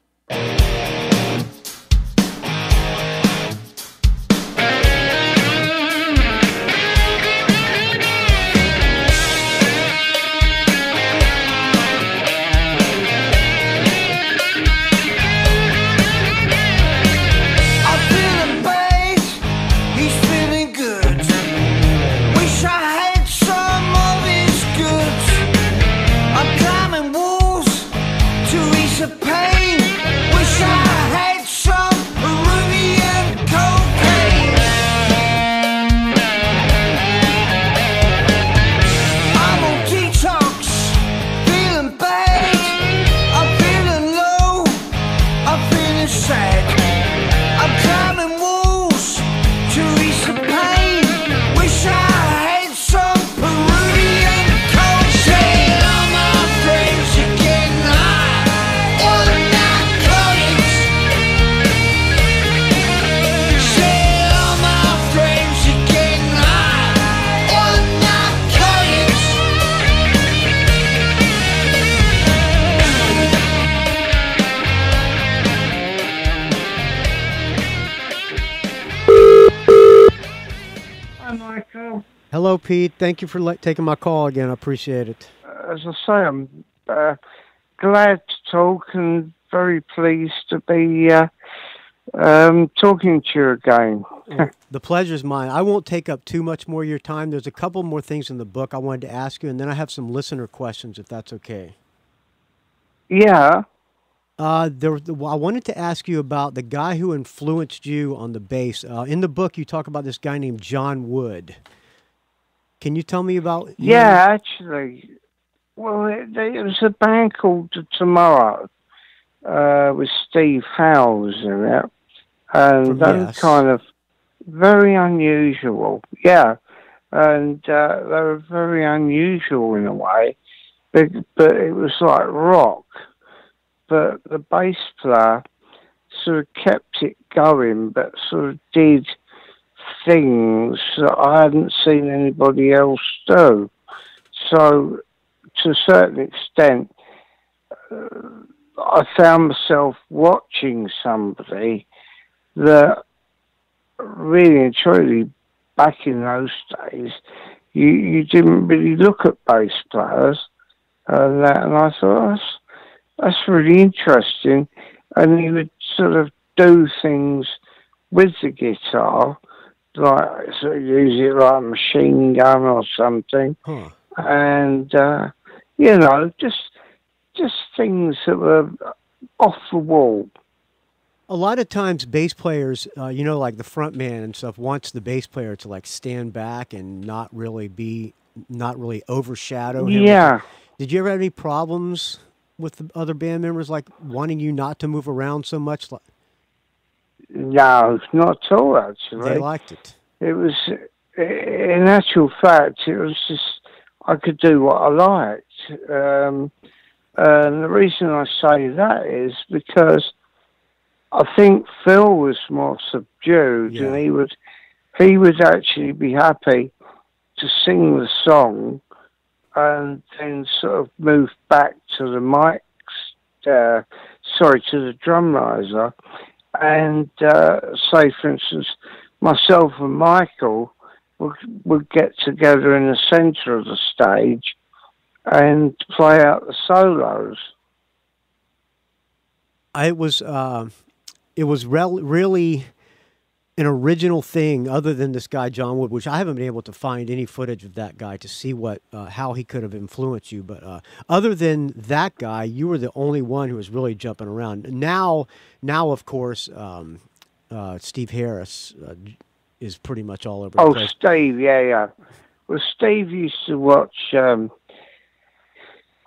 Hello, Pete. Thank you for le- taking my call again. I appreciate it. As I say, I'm uh, glad to talk and very pleased to be uh, um, talking to you again. The pleasure's mine. I won't take up too much more of your time. There's a couple more things in the book I wanted to ask you, and then I have some listener questions, if that's okay. Yeah. Uh, there, I wanted to ask you about the guy who influenced you on the bass. Uh, in the book, you talk about this guy named John Wood. Can you tell me about? Yeah, actually. Well, it, it was a band called Tomorrow uh, with Steve Howes in it. And that was kind of very unusual. Yeah. and uh, they were very unusual in a way. But, but it was like rock. But the bass player sort of kept it going, but sort of did things that I hadn't seen anybody else do. So, to a certain extent, uh, I found myself watching somebody that really and truly back in those days, you, you didn't really look at bass players. And, that, and I thought, oh, that's, that's really interesting. And he would sort of do things with the guitar, like of use it like a machine gun or something. Huh. And, uh, you know, just just things that were off the wall. A lot of times, bass players, uh, you know, like the front man and stuff, wants the bass player to like stand back and not really be, not really overshadow him. Yeah. Did you ever have any problems with the other band members, like wanting you not to move around so much? Like No, not at all, actually. they liked it. it was, in actual fact, it was just, I could do what I liked. Um, and the reason I say that is because I think Phil was more subdued Yeah. and he would, he would actually be happy to sing the song and then sort of move back to the mics, uh, sorry, to the drum riser, and uh, say, for instance, myself and Michael would, would get together in the centre of the stage and play out the solos. I was, uh, it was really an original thing other than this guy John Wood, which I haven't been able to find any footage of that guy to see what uh, how he could have influenced you. But uh, other than that guy, you were the only one who was really jumping around. Now, now of course, um, uh, Steve Harris uh, is pretty much all over the Oh. Steve, yeah, yeah. Well, Steve used to watch um,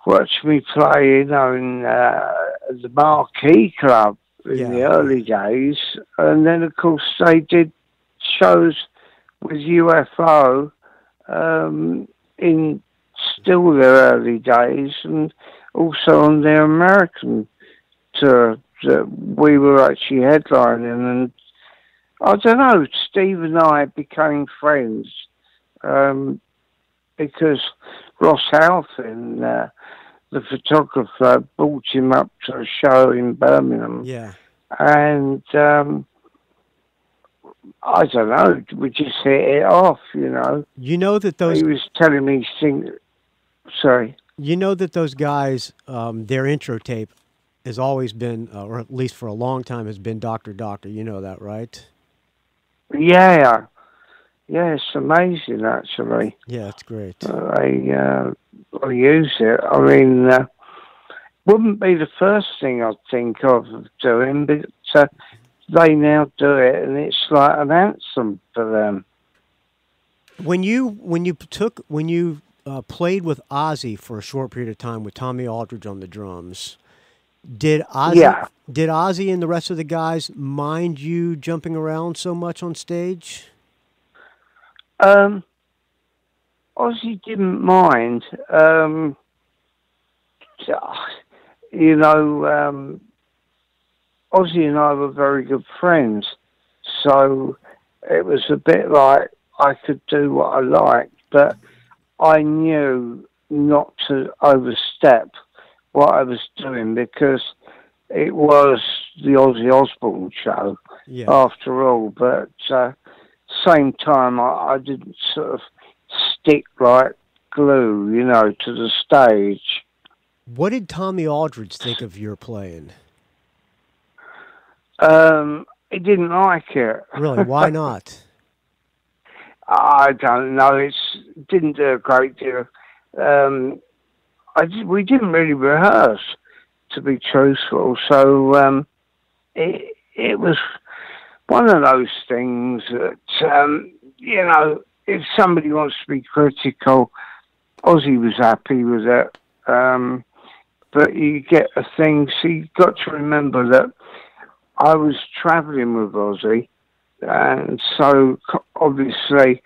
watch me play, you know, in uh, the Marquee Club in Yeah. the early days, and then of course they did shows with UFO um, in still their early days, and also on their American tour that we were actually headlining, and I don't know. Steve and I became friends um, because Ross Halfin, uh, the photographer, brought him up to a show in Birmingham, Yeah. and um, I don't know. We just hit it off, you know. You know that those He was telling me sing. Sorry. you know that those guys, um, their intro tape has always been, uh, or at least for a long time, has been Doctor Doctor. You know that, right? Yeah, yeah. It's amazing, actually. Yeah, it's great. I uh, I use it. I mean, uh, wouldn't be the first thing I'd think of doing, but uh, they now do it, and it's like an anthem for them. When you when you took when you uh, played with Ozzy for a short period of time with Tommy Aldridge on the drums, did Ozzy Yeah. did Ozzy and the rest of the guys mind you jumping around so much on stage? Um, Ozzy didn't mind. Um, you know, um, Ozzy and I were very good friends, so it was a bit like I could do what I liked, but I knew not to overstep what I was doing because it was the Ozzy Osbourne show Yeah. after all. But uh, same time, I, I didn't sort of stick like glue, you know, to the stage. What did Tommy Aldridge think of your playing? Um, he didn't like it. Really? Why not? I don't know. It didn't do a great deal. Um, I did, we didn't really rehearse, to be truthful. So um, it it was one of those things that um, you know, if somebody wants to be critical, Ozzy was happy with it. Um, but you get a thing. So you've got to remember that I was travelling with Ozzy, and so obviously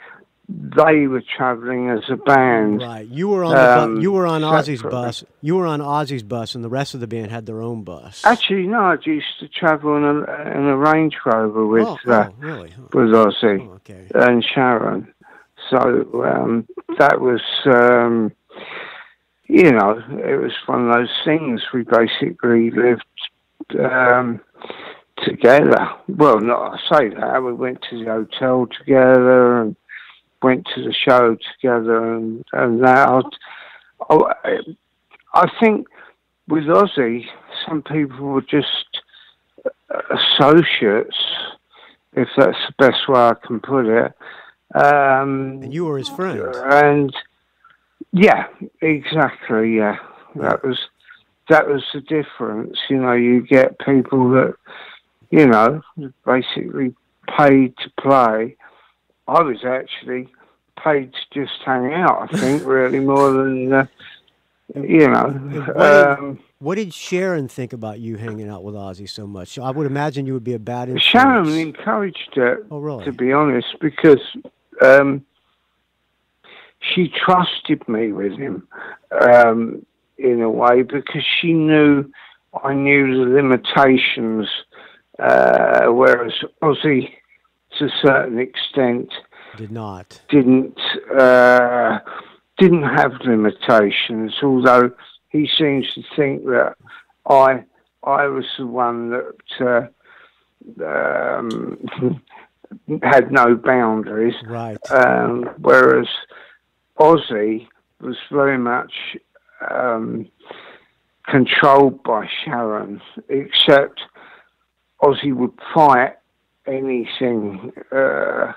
they were travelling as a band. Right. You were on Um, bu- you were on Ozzy's bus. You were on Ozzy's bus, and the rest of the band had their own bus. Actually, no, I used to travel in a, in a Range Rover with oh, uh, oh, really? With Ozzy. Oh, okay. and Sharon. So um, that was, um, you know, it was one of those things. We basically lived um, together. Well, not I say that. We went to the hotel together and went to the show together, and and that. I, I think with Ozzy, some people were just associates, if that's the best way I can put it. Um, And you were his friend. and yeah, exactly. Yeah, that was that was the difference. You know, you get people that you know basically paid to play. I was actually paid to just hang out. I think really more than uh, you know. what Um, What did Sharon think about you hanging out with Ozzy so much? I would imagine you would be a bad influence. Sharon encouraged it. Oh, really? to be honest, because um, she trusted me with him um, in a way because she knew I knew the limitations, uh, whereas Ozzy, to a certain extent, Did not. didn't uh, didn't have limitations. Although he seems to think that I I was the one that uh, um, had no boundaries, Right. um, whereas Ozzy was very much um, controlled by Sharon, except Ozzy would fight anything uh,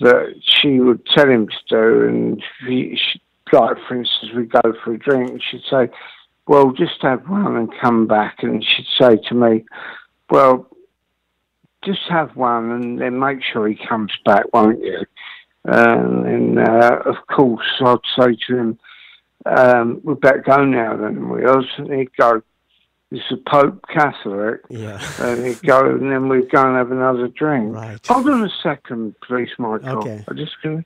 that she would tell him to do. And he, she, like, for instance, we go for a drink, she'd say, Well, just have one and come back. And she'd say to me, Well, just have one and then make sure he comes back, won't you? Um, and uh, of course, I'd say to him, um, "We better go now." Then we was, and he'd go, "Is the Pope Catholic?" Yeah. And he'd go, and then we'd go and have another drink. Right. Hold on a second, please, Michael. Okay. I'm just going.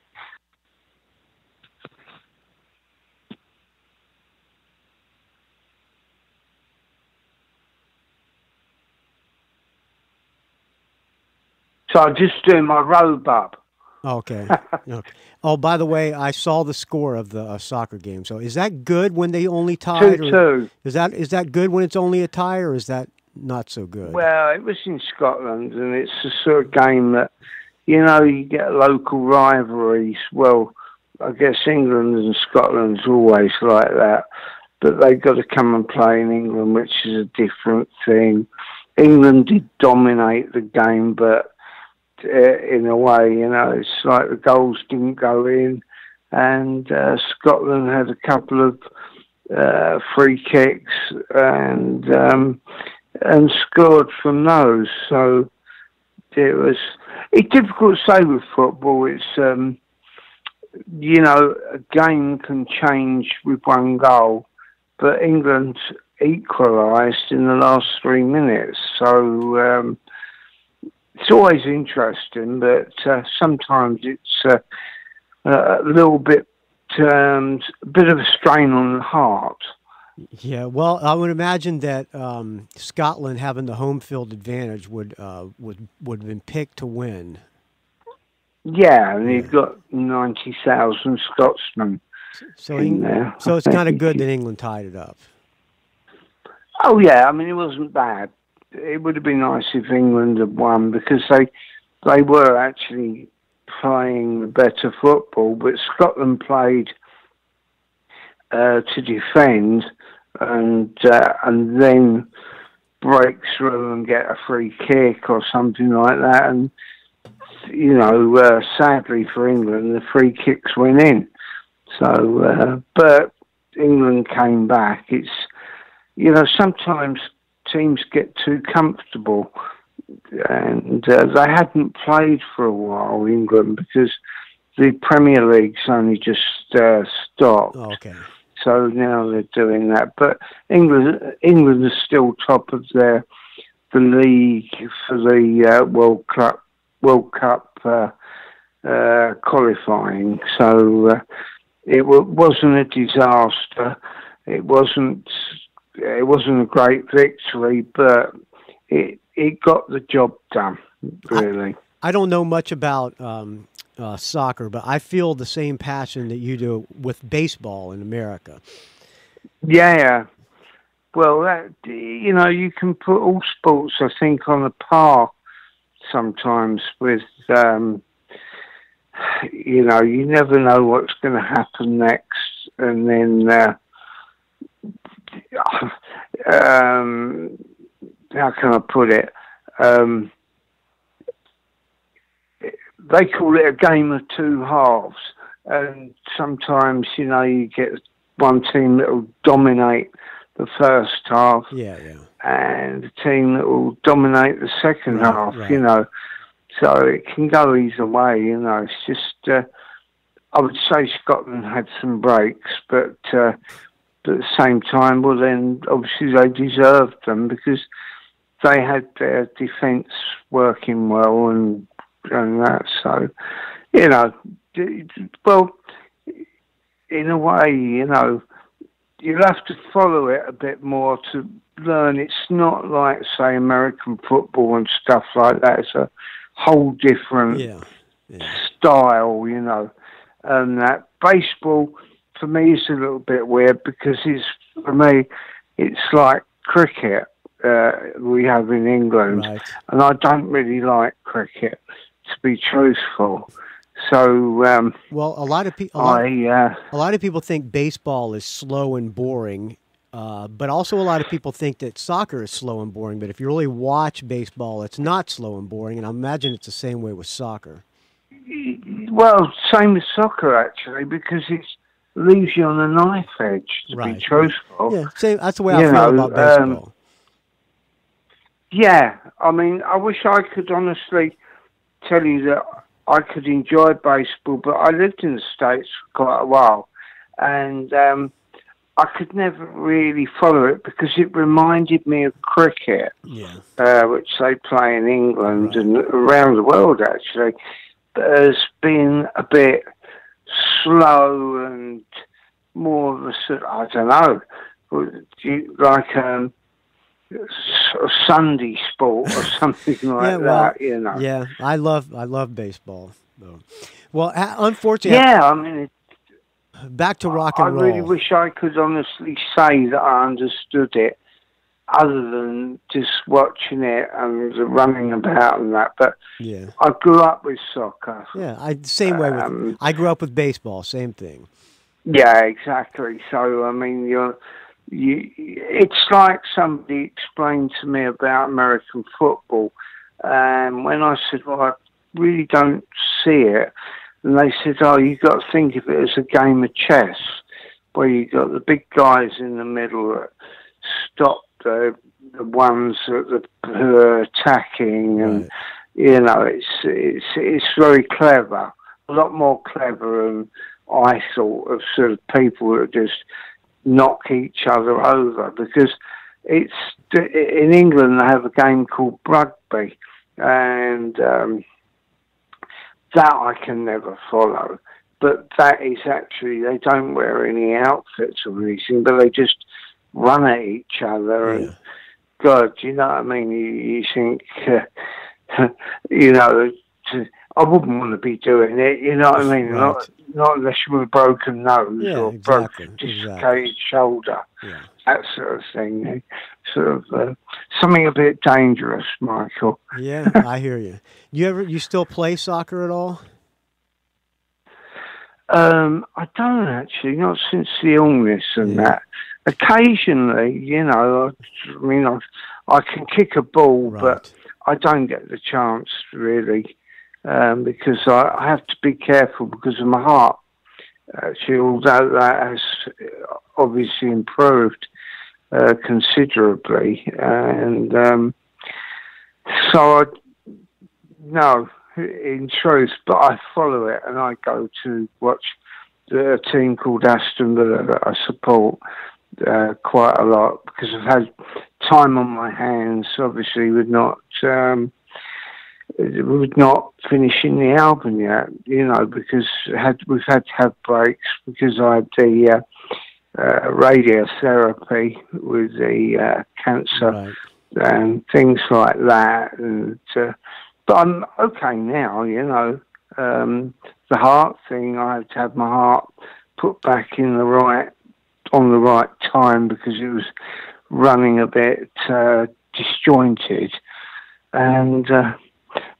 So I'm just doing my robe up. Okay. okay. Oh, by the way, I saw the score of the uh, soccer game. So is that good when they only tied? Two two. Is that is that good when it's only a tie, or is that not so good? Well, it was in Scotland, and it's a sort of game that, you know, you get local rivalries. Well, I guess England and Scotland's always like that, but they've got to come and play in England, which is a different thing. England did dominate the game, but uh, in a way, you know, it's like the goals didn't go in, and uh, Scotland had a couple of uh, free kicks and. Um, and scored from those. So it was it's difficult to say with football. It's um, you know a game can change with one goal, but England equalised in the last three minutes. So um, it's always interesting, but uh, sometimes it's uh, a little bit um, a bit of a strain on the heart. Yeah, well, I would imagine that um, Scotland having the home field advantage would uh, would would have been picked to win. Yeah, and you've got ninety thousand Scotsmen. So, so it's kind of good that England tied it up. Oh yeah, I mean it wasn't bad. It would have been nice if England had won because they they were actually playing better football, but Scotland played uh, to defend and uh, and then break through and get a free kick or something like that. And you know, uh, sadly for England, the free kicks went in. So, uh, but England came back. It's you know sometimes teams get too comfortable, and uh, they hadn't played for a while England because the Premier League's only just uh, stopped. Oh, okay. So now they're doing that. But England, England is still top of their the league for the uh, World Cup World Cup uh, uh, qualifying. So uh, it w- wasn't a disaster. It wasn't. It wasn't a great victory, but it it got the job done. Really. I don't know much about um, uh, soccer, but I feel the same passion that you do with baseball in America. Yeah. Well, that, you know, you can put all sports, I think, on a par sometimes with, um, you know, you never know what's going to happen next. And then, uh, um, how can I put it? Um, they call it a game of two halves. And sometimes, you know, you get one team that will dominate the first half Yeah, yeah. and a team that will dominate the second Right, half, right. you know. So it can go either way, you know. It's just, uh, I would say Scotland had some breaks, but uh, at the same time, well, then obviously they deserved them because they had their defence working well and and that. So, you know, well, in a way, you know, you'll have to follow it a bit more to learn. It's not like, say, American football and stuff like that. It's a whole different Yeah. yeah. style, you know. And that baseball for me is a little bit weird because it's for me it's like cricket uh, we have in England, Right. and I don't really like cricket to be truthful. So um, Well, a lot of people, I uh, a lot of people think baseball is slow and boring, uh, but also a lot of people think that soccer is slow and boring. But if you really watch baseball, it's not slow and boring, and I imagine it's the same way with soccer. well, same as soccer actually because it leaves you on a knife edge. To Right. be truthful, Yeah. That's the way I You feel know, about um, baseball. Yeah, I mean, I wish I could honestly tell you that I could enjoy baseball, but I lived in the States for quite a while, and um, I could never really follow it because it reminded me of cricket, yeah, uh, which they play in England and around the world actually, but has been a bit slow and more of a sort I don't know, like um, sort of Sunday sport or something like Yeah, well, that, you know. yeah. I love, I love baseball. Though. Well, unfortunately, Yeah, I mean, it, back to rock I and roll. really wish I could honestly say that I understood it, other than just watching it and running about and that. But yeah, I grew up with soccer. yeah. I same way with. Um, I grew up with baseball. Same thing. Yeah, exactly. So I mean, you're, you, it's like somebody explained to me about American football, and when I said, "Well, I really don't see it," and they said, "Oh, you've got to think of it as a game of chess, where you've got the big guys in the middle that stop the the ones that are, who are attacking, and Right. you know, it's it's it's very clever, a lot more clever than I thought of sort of people that just knock each other over because it's in England they have a game called rugby and um, that I can never follow. But that is actually they don't wear any outfits or anything, but they just run at each other and God, you know what I mean? You, you think, uh, you know, to, I wouldn't want to be doing it. You know what I mean? Right. Not not unless you have a broken nose Yeah, or exactly, broken dislocated shoulder, Yeah. that sort of thing. eh? Sort of uh, something a bit dangerous, Michael. Yeah, I hear you. You ever you still play soccer at all? Um, I don't actually, not since the illness and Yeah. that. Occasionally, you know, I, I mean, I, I can kick a ball, but I don't get the chance really um, because I, I have to be careful because of my heart. Actually, although that has obviously improved uh, considerably, and um, so I no, in truth, but I follow it and I go to watch the team called Aston Villa that I support uh, quite a lot because I've had time on my hands, obviously, with not um, we're not finishing the album yet, you know, because had we've had to have breaks because I had the uh, uh, radiotherapy with the uh, cancer Right. and things like that. And uh, but I'm okay now, you know. Um, the heart thing, I had to have my heart put back in the right on the right time because it was running a bit uh, disjointed, and uh,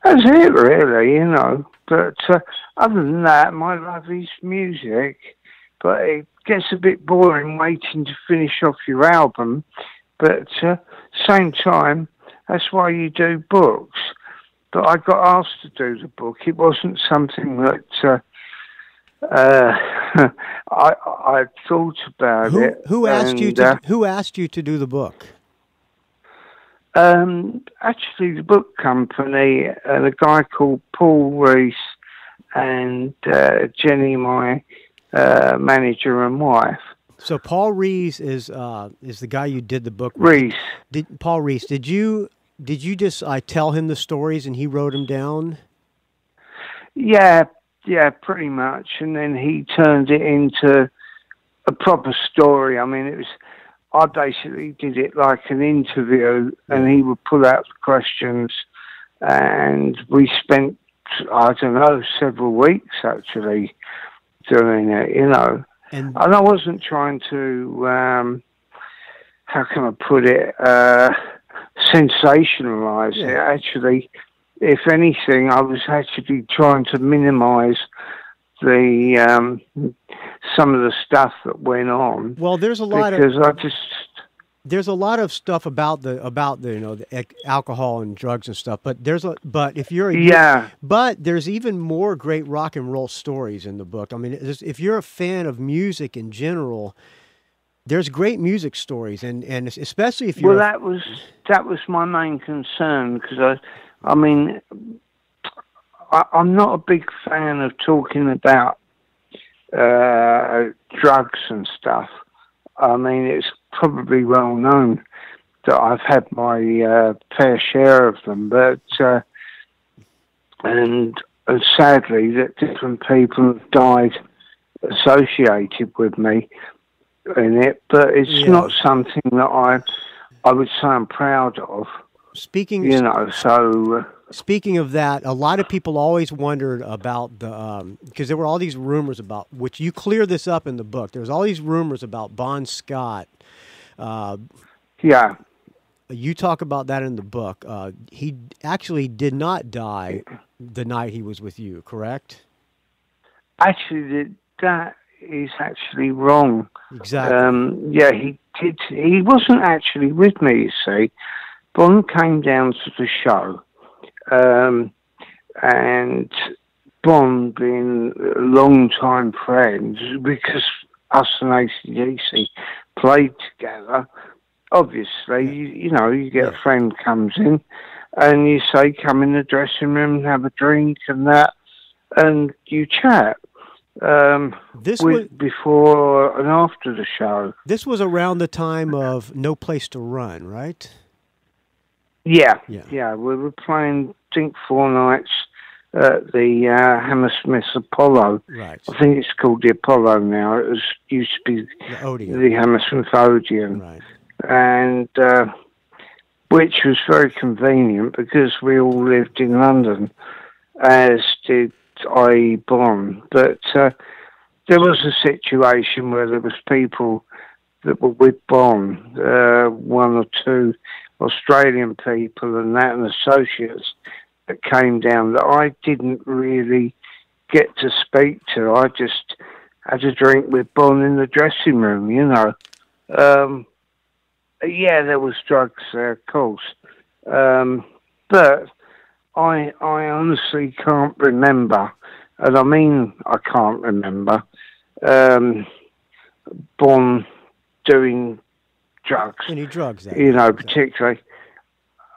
that's it really, you know. But uh, other than that, my love is music. But it gets a bit boring waiting to finish off your album. But uh, same time, that's why you do books. But I got asked to do the book. It wasn't something that uh, uh, I I thought about Who, it. who asked you to uh, Who asked you to do the book? Um, actually, the book company, and a guy called Paul Rees and uh, Jenny, my uh, manager and wife. So Paul Rees is uh, is the guy you did the book with. Rees. Did Paul Rees? Did you did you just I tell him the stories and he wrote them down? Yeah, yeah, pretty much. And then he turned it into a proper story. I mean, it was. I basically did it like an interview, and he would pull out the questions, and we spent I don't know several weeks actually doing it. You know. And And I wasn't trying to, um, how can I put it, uh, sensationalize it. Actually, if anything, I was actually trying to minimize the um, some of the stuff that went on well, there's a lot of I just there's a lot of stuff about the about the you know the alcohol and drugs and stuff. But there's a but if you're a, yeah But there's even more great rock and roll stories in the book. I mean, if you're a fan of music in general, there's great music stories, and and especially if you're Well, that was that was my main concern because I, I mean, I, I'm not a big fan of talking about uh, drugs and stuff. I mean, it's probably well known that I've had my uh, fair share of them, but uh, and, and sadly that different people have died associated with me in it, but it's Yeah. not something that I I would say I'm proud of. Speaking You know, so uh, Speaking of that, a lot of people always wondered about the because there were all these rumors about which you clear this up in the book. There's all these rumors about Bon Scott. Uh, yeah, you talk about that in the book. Uh, he actually did not die the night he was with you, correct? actually that that is actually wrong. Exactly. Um, yeah, he did. He wasn't actually with me. You see, Bon came down to the show, um, and Bon, being long-time friends, because us and ACDC played together. Obviously, you, you know, you get a friend comes in, and you say, "Come in the dressing room, and have a drink, and that," and you chat. Um, this was before and after the show. this was around the time of No Place to Run, right? Yeah, Yeah. yeah. We were playing, I think, four nights at the uh, Hammersmith Apollo. Right. I think it's called the Apollo now. It was used to be The Odeon. the Hammersmith Odeon, Right. and uh, which was very convenient because we all lived in London, as did I. Bon. But uh, there was a situation where there was people that were with Bon, uh, one or two Australian people and that, and associates that came down that I didn't really get to speak to. I just had a drink with Bon in the dressing room, you know. Um, yeah, there was drugs there, of course, um, but I I honestly can't remember, and I mean I can't remember um, Bon doing drugs Any drugs? You know, particularly.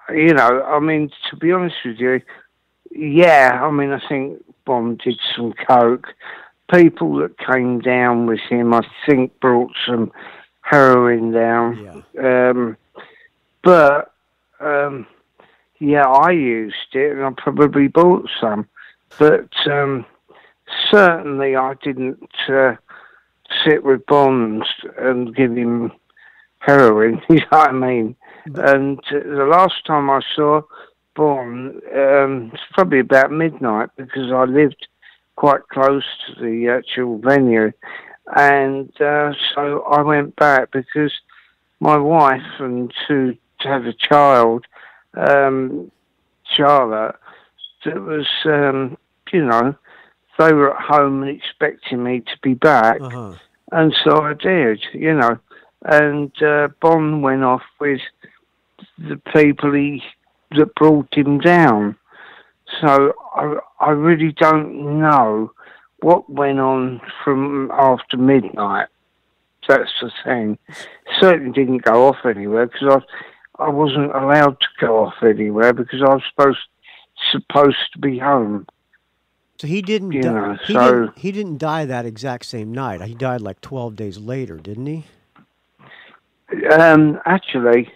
You know, I mean, to be honest with you, yeah, I mean, I think Bon did some coke. People that came down with him, I think, brought some heroin down. Yeah. Um, but um, yeah, I used it, and I probably bought some, but um, certainly I didn't uh, sit with Bon and give him heroin. You know what I mean? And the last time I saw Bon, um, it's probably about midnight because I lived quite close to the actual venue, and uh, so I went back because my wife and to, to have a child, um, Charlotte, that was, um, you know, they were at home and expecting me to be back, Uh-huh. and so I did, you know. And uh, Bon went off with the people he that brought him down. So I, I really don't know what went on from after midnight. That's the thing. Certainly didn't go off anywhere because I, I wasn't allowed to go off anywhere because I was supposed supposed to be home. So he didn't. You di- know, he so- didn't. He didn't die that exact same night. He died like twelve days later, didn't he? Um, actually,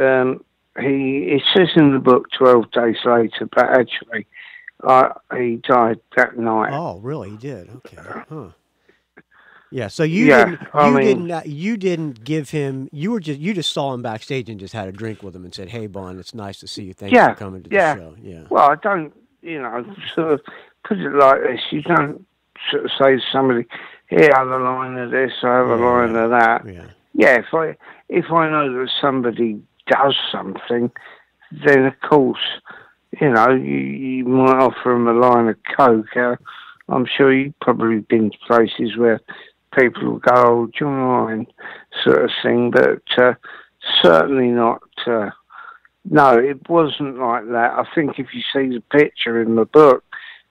um, he it says in the book twelve days later, but actually, uh, he died that night. Oh, really? He did. Okay. Huh. Yeah. So you Yeah, didn't. I you mean- didn't. uh, You didn't give him. You were just. You just saw him backstage and just had a drink with him and said, "Hey, Bon, it's nice to see you. Thanks Yeah, for coming to yeah. the show." Yeah. Well, I don't, you know, sort of put it like this. You don't sort of say to somebody, "Here, I have a line of this, I have a line of that." Yeah. Yeah, if I if I know that somebody does something, then of course, you know, you, you might offer them a line of coke. Uh, I'm sure you've probably been to places where people will go, "Oh, do you mind?" sort of thing, but uh, certainly not. Uh, no, it wasn't like that. I think if you see the picture in the book,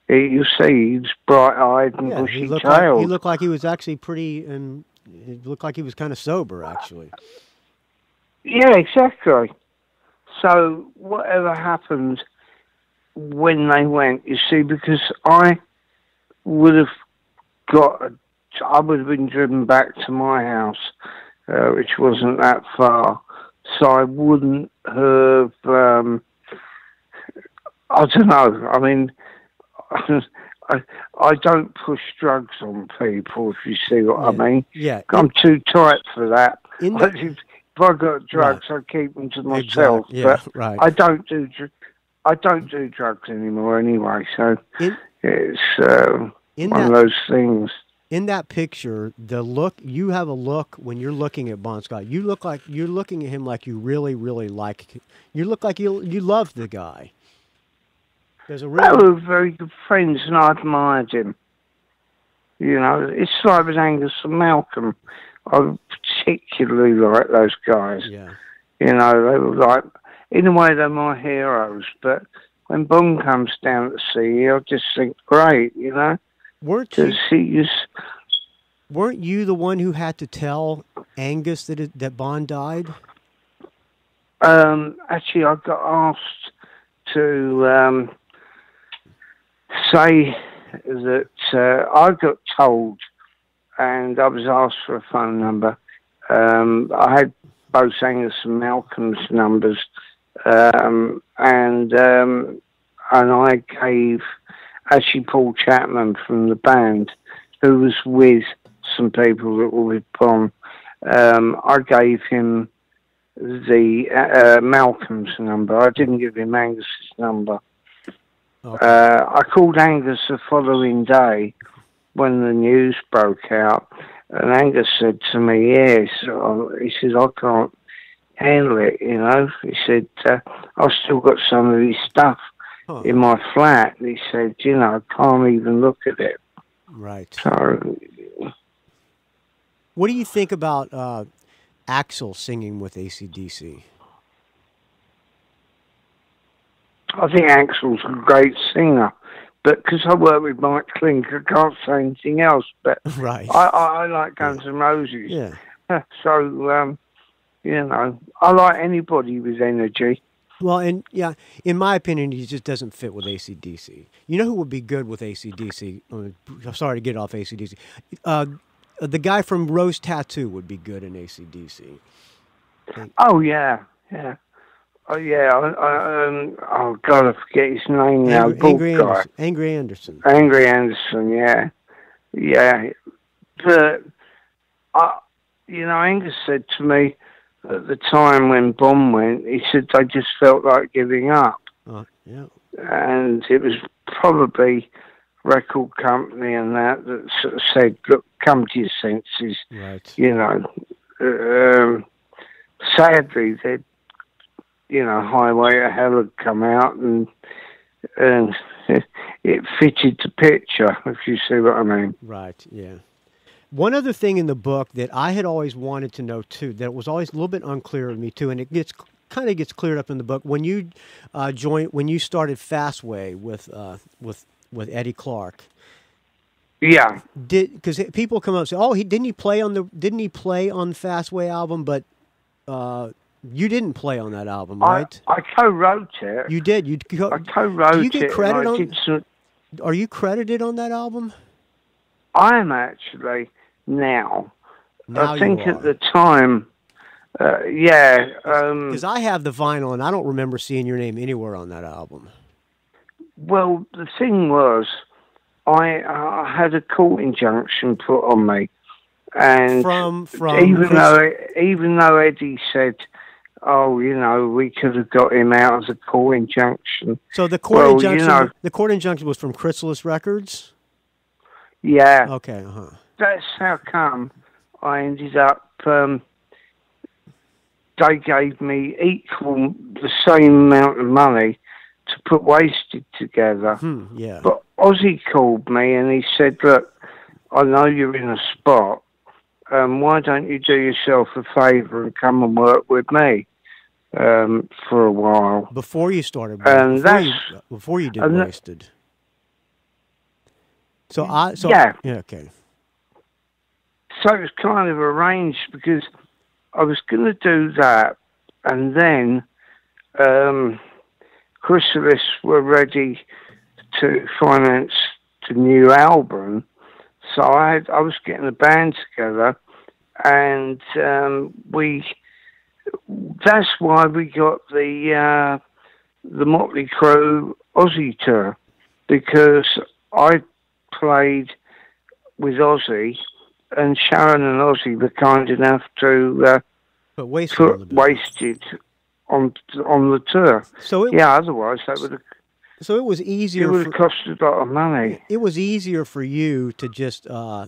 you see he's bright-eyed and Yeah. He looked bushy-tailed. like he looked like he was actually pretty, and it looked like he was kind of sober actually. Yeah, exactly. So whatever happened when they went, you see, because I would have got, I would have been driven back to my house, uh, which wasn't that far, so I wouldn't have. Um, I don't know. I mean, I I don't push drugs on people. If you see what I mean. Yeah. I'm too tight for that. In the- if, if I got drugs, I keep them to myself. Exact- yeah, But right. I don't do I don't do drugs anymore anyway. So In it's uh, in one that of those things. in that picture, the look you have a look when you're looking at Bon Scott. You look like you're looking at him like you really, really like. You look like you you love the guy. There's a They real were very good friends, and I admired him. You know, it's like with Angus and Malcolm. I particularly like those guys. yeah. You know, they were like, in a way, they're my heroes. But when Bon comes down to see you, I just think, great, you know, Weren't you to see you. s- weren't you the one who had to tell Angus that it, that Bon died? Um, actually, I got asked to um, say that uh, I got told, and I was asked for a phone number. Um, I had both Angus and Malcolm's numbers, um, and um, and I gave actually Paul Chapman from the band, who was with some people that were with Bon. Um, I gave him the uh, Malcolm's number. I didn't give him Angus's number. Okay. Uh, I called Angus the following day when the news broke out, and Angus said to me, "Yes," uh, he said, "I can't handle it." You know, he said, uh, "I've still got some of his stuff Huh. in my flat." He said, "You know, I can't even look at it." Right. So What do you think about uh, Axl singing with ACDC? I think Axl's a great singer, but because I work with Mike Clink, I can't say anything else. But Right. I, I, I like Guns N' Roses. yeah. So, um, you know, I like anybody with energy. Well, and yeah, in my opinion, he just doesn't fit with ACDC. You know who would be good with ACDC? Uh, I'm sorry to get off ACDC. Uh, the guy from Rose Tattoo would be good in ACDC. Oh, yeah, yeah. Oh yeah, I, I, um, oh god, I forget his name now. Angry, Angry Anderson. Angry Anderson. Angry Anderson. Yeah, yeah. But I, you know, Angus said to me at the time when Bon went, he said they just felt like giving up, Uh, yeah. and it was probably record company and that that sort of said, "Look, come to your senses." Right. you know, um, sadly, they, you know, Highway to Hell had come out and and it fitted the picture, if you see what I mean. Right. Yeah. One other thing in the book that I had always wanted to know too, that was always a little bit unclear to me too, and it gets kind of gets cleared up in the book when you uh, joined when you started Fastway with uh, with with Eddie Clarke. Yeah, Did because people come up and say, "Oh, he didn't he play on the didn't he play on the Fastway album?" But uh, you didn't play on that album, right? I, I co-wrote it. you did. You co- I co-wrote do you get it. credit on- some, are you credited on that album? I am actually now. Now I think at the time, uh, yeah. Um, because I have the vinyl and I don't remember seeing your name anywhere on that album. Well, the thing was, I uh, had a court injunction put on me, and From from even Chris- though even though Eddie said, "Oh, you know, we could have got him out as a court injunction," so the court well, you injunction know- the court injunction was from Chrysalis Records. yeah, Okay, uh huh. that's how come I ended up. Um, they gave me equal the same amount of money to put Waysted together. Hmm, yeah. But Ozzy called me and he said, "Look, I know you're in a spot. Um, why don't you do yourself a favour and come and work with me um, for a while?" Before you started, And before, you, before you did and Waysted. So I so Yeah. yeah okay So it was kind of arranged because I was going to do that, and then um, Chrysalis were ready to finance the new album. So I had, I was getting a band together, and um, we. That's why we got the uh, the Motley Crue Ozzy tour because I played with Ozzy, and Sharon and Ozzy were kind enough to uh, but Waysted put Waysted on on the tour. So it Yeah, otherwise that would have so it was it easier would for, have cost a lot of money. it was easier for you to just uh,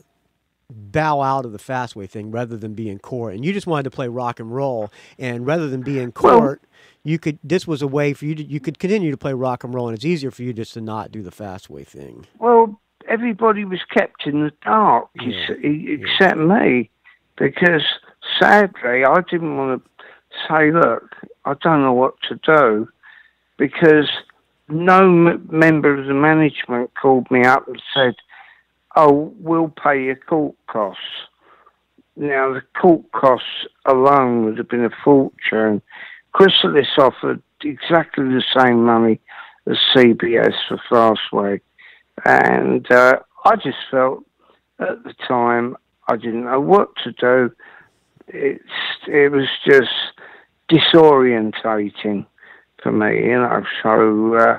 bow out of the fastway thing rather than be in court, and you just wanted to play rock and roll, and rather than be in Well- court. you could. This was a way for you to. You could continue to play rock and roll, and it's easier for you just to not do the fastway thing. Well, everybody was kept in the dark, Yeah, see, except me, because sadly I didn't want to say, look, I don't know what to do, because no m- member of the management called me up and said, oh, we'll pay your court costs. Now, the court costs alone would have been a fortune. Chrysalis offered exactly the same money as CBS for Fastway. And uh, I just felt at the time I didn't know what to do. It's, it was just disorientating for me, you know. So uh,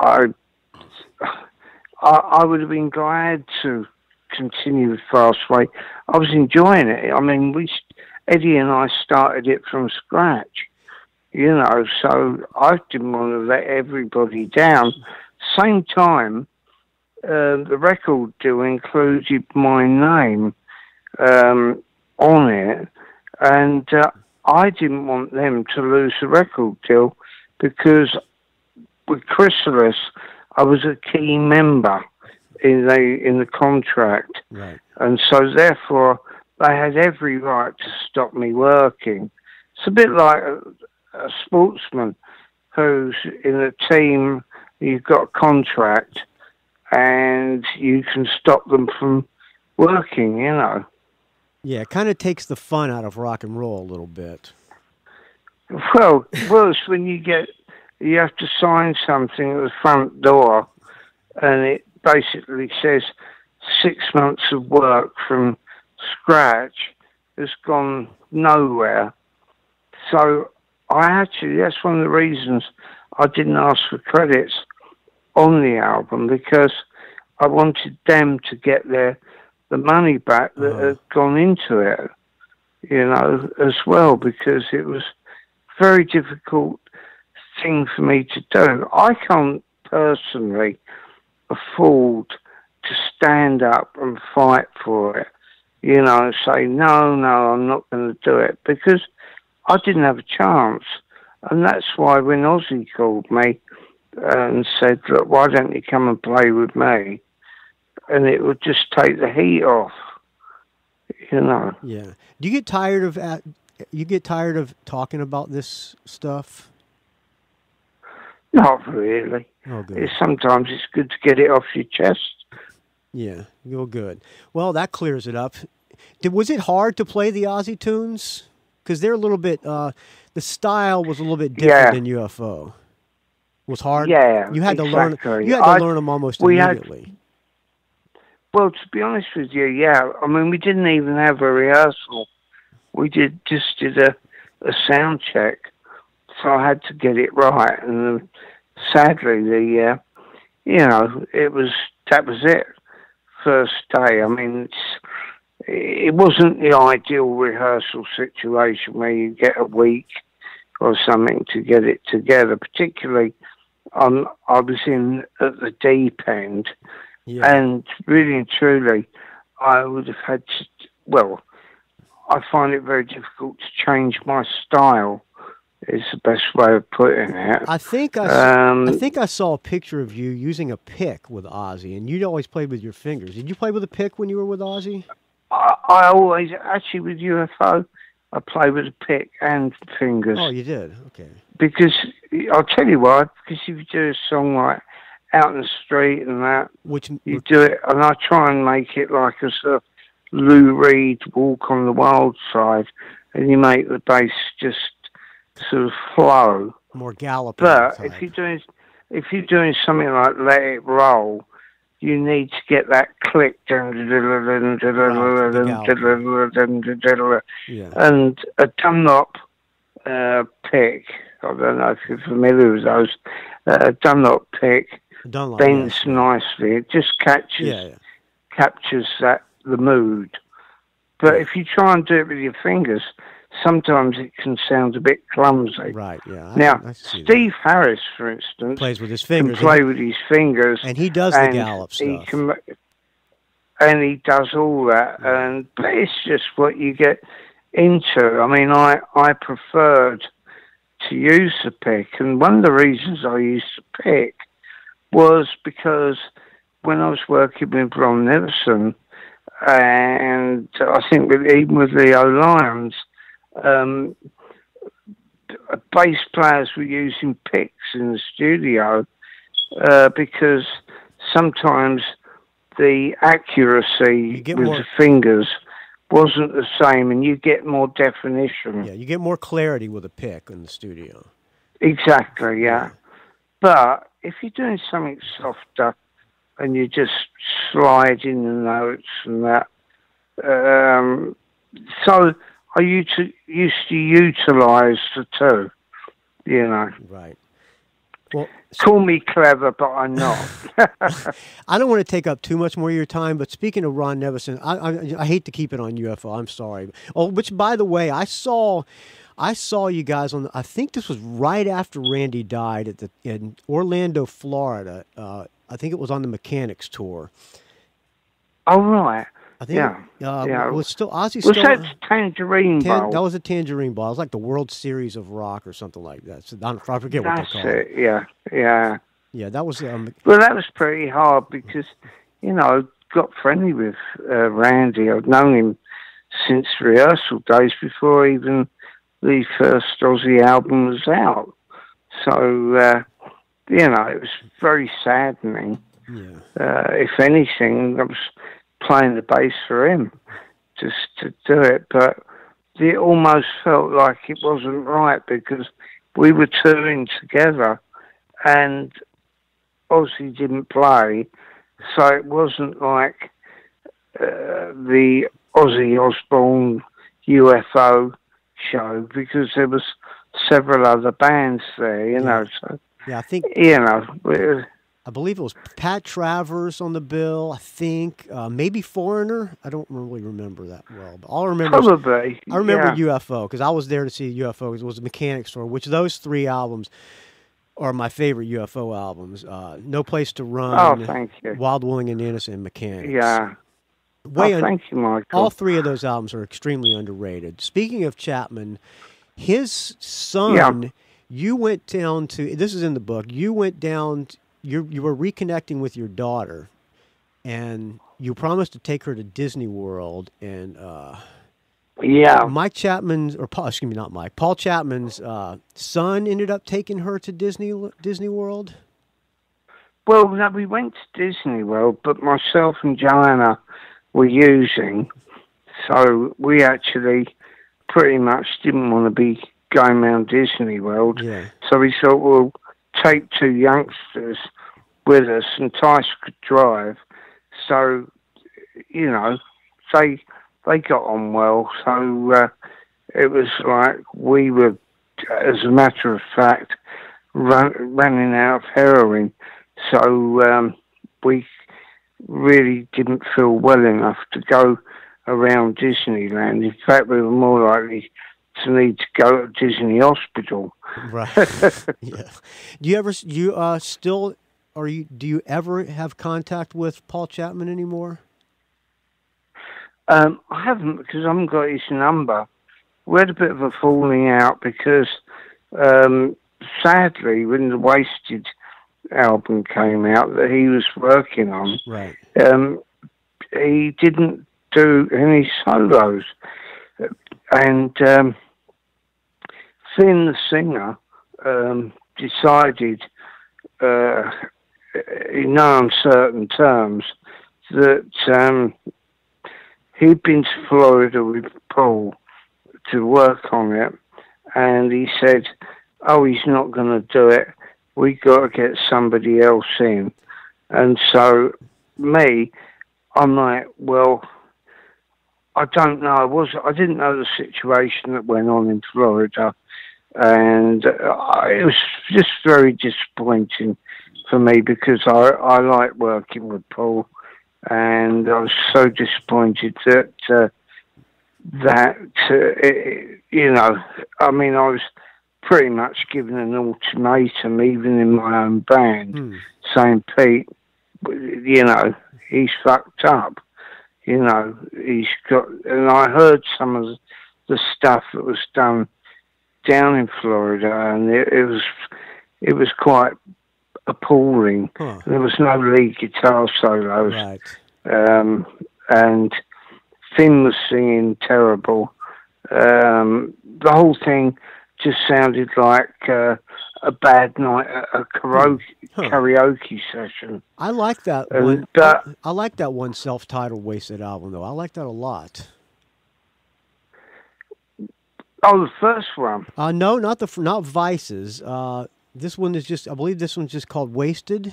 I, I, I would have been glad to continue with Fastway. I was enjoying it. I mean, we Eddie and I started it from scratch, you know. So I didn't want to let everybody down. Same time, uh, the record deal included my name um, on it, and uh, I didn't want them to lose the record deal because with Chrysalis, I was a key member in the in the contract, Right. and so therefore they had every right to stop me working. It's a bit like a, a sportsman who's in a team, you've got a contract, and you can stop them from working, you know. Yeah, it kind of takes the fun out of rock and roll a little bit. Well, worse when you get you have to sign something at the front door, and it basically says six months of work from scratch has gone nowhere. So I actually, that's one of the reasons I didn't ask for credits on the album because I wanted them to get their the money back that Uh-huh. had gone into it, you know, as well because it was very difficult thing for me to do. I can't personally afford to stand up and fight for it, you know, and say, no, no, I'm not going to do it because I didn't have a chance. And that's why when Ozzy called me uh, and said, look, why don't you come and play with me? And it would just take the heat off, you know. Yeah. Do you get tired of you get tired of talking about this stuff? Not really. Oh, good. Sometimes it's good to get it off your chest. Yeah, you're good. Well, that clears it up. Did, was it hard to play the Ozzy tunes? Because they're a little bit. Uh, the style was a little bit different Yeah. than UFO. Was hard. Yeah, you had to learn. You had to I- learn them almost we had- immediately. Well, to be honest with you, yeah. I mean, we didn't even have a rehearsal. We did just did a, a sound check, so I had to get it right. And uh, sadly, the uh, you know it was that was it. First day. I mean, it's, it wasn't the ideal rehearsal situation where you get a week or something to get it together. Particularly, um, I was in at the deep end. Yeah. And really and truly, I would have had to, well, I find it very difficult to change my style, is the best way of putting it. I think I, Um, I think I saw a picture of you using a pick with Ozzy, and you'd always played with your fingers. Did you play with a pick when you were with Ozzy? I, I always, actually with UFO, I play with a pick and fingers. Oh, you did. Okay. Because, I'll tell you why, because if you do a song like Out in the Street and that, Which you do it, and I try and make it like a sort of Lou Reed walk on the wild side, and you make the bass just sort of flow. more galloping. But type. if you're doing if you're doing something like Let It Roll, you need to get that click yeah. and a Dunlop uh, pick. I don't know if you're familiar with those. Uh, a Dunlop pick Dunlop. bends yes. nicely. It just catches Yeah, yeah. captures that the mood. But if you try and do it with your fingers, sometimes it can sound a bit clumsy. Right. Yeah. I, Now, I see that. Steve Harris, for instance, plays with his fingers. can play with his fingers, and he does the and gallop he stuff. can, and he does all that. And but it's just what you get into. I mean, I I preferred to use the pick, and one of the reasons I used the pick was because when I was working with Ron Nevison, and I think with, even with Leo Lyons, um, bass players were using picks in the studio uh, because sometimes the accuracy with more- the fingers wasn't the same, and you get more definition. yeah, you get more clarity with a pick in the studio. Exactly, yeah. But if you're doing something softer and you're just slide in the notes and that, um, so I used to, used to utilize the two, you know. Right. Well, Call me clever, but I'm not. I don't want to take up too much more of your time, but speaking of Ron Nevison, I, I, I hate to keep it on UFO. I'm sorry. Oh, which by the way, I saw, I saw you guys on. I think this was right after Randy died at the in Orlando, Florida. Uh, I think it was on the Mechanix tour. Oh right. I think. Yeah, Uh, yeah. Was still Ozzy Was still? that Tangerine Tan- that was a Tangerine Bowl. It was like the World Series of Rock or something like that. So I, forget what That's they call it. it, yeah, yeah. Yeah, that was. Um, Well, that was pretty hard because, you know, I got friendly with uh, Randy. I've known him since rehearsal days before even the first Ozzy album was out. So, uh, you know, it was very saddening. yeah. Uh, if anything, I was playing the bass for him just to do it, but it almost felt like it wasn't right because we were touring together and Ozzy didn't play, so it wasn't like uh, the Ozzy Osbourne UFO show because there was several other bands there. You know, so Yeah, I think you know, I believe it was Pat Travers on the bill. I think uh, maybe Foreigner. I don't really remember that well, but all I remember. is- probably. I remember yeah. UFO because I was there to see UFO. It was a Mechanix tour, which those three albums are my favorite UFO albums. Uh, no Place to Run, Oh, thank you. Wild Willing and Innocent, and Mechanix. Yeah. Way oh, thank you, Michael. all three of those albums are extremely underrated. Speaking of Chapman, his son, you went down to. This is in the book. You went down. You you were reconnecting with your daughter, and you promised to take her to Disney World. And uh, yeah. Mike Chapman's, or Paul, excuse me, not Mike. Paul Chapman's uh, son ended up taking her to Disney Disney World. Well, no, we went to Disney World, but myself and Joanna were using, so we actually pretty much didn't want to be going around Disney World. Yeah. So we thought we'll take two youngsters with us, and Tice could drive. So, you know, they they got on well. So uh, it was like we were, as a matter of fact, run, running out of heroin. So um, we really didn't feel well enough to go around Disneyland. In fact, we were more likely to need to go to Disney Hospital. Right. yeah. Do you ever? You uh, still? Are you? Do you ever have contact with Paul Chapman anymore? Um, I haven't because I haven't got his number. We had a bit of a falling out because, um, sadly, when the Waysted album came out that he was working on, Right. um, he didn't do any solos. And um, Fin, the singer, um, decided, uh, in no uncertain terms, that um, he'd been to Florida with Paul to work on it, and he said, "Oh, he's not going to do it. We got to get somebody else in." And so, me, I'm like, well, I don't know. I was I didn't know the situation that went on in Florida, and uh, it was just very disappointing for me because I I like working with Paul, and I was so disappointed that uh, that uh, it, you know I mean I was pretty much given an ultimatum even in my own band Hmm. saying Pete you know he's fucked up you know he's got and I heard some of the stuff that was done down in Florida and it, it was it was quite appalling Huh. there was no lead guitar solos Right. um, and Fin was singing terrible. Um, the whole thing just sounded like uh, a bad night, a, a karaoke, Huh. karaoke session. I like that And one. that- I like that one self-titled "Waysted" album though. I like that a lot. Oh, the first one. Uh, no, not the not Vices. Uh, this one is just. I believe this one's just called "Waysted."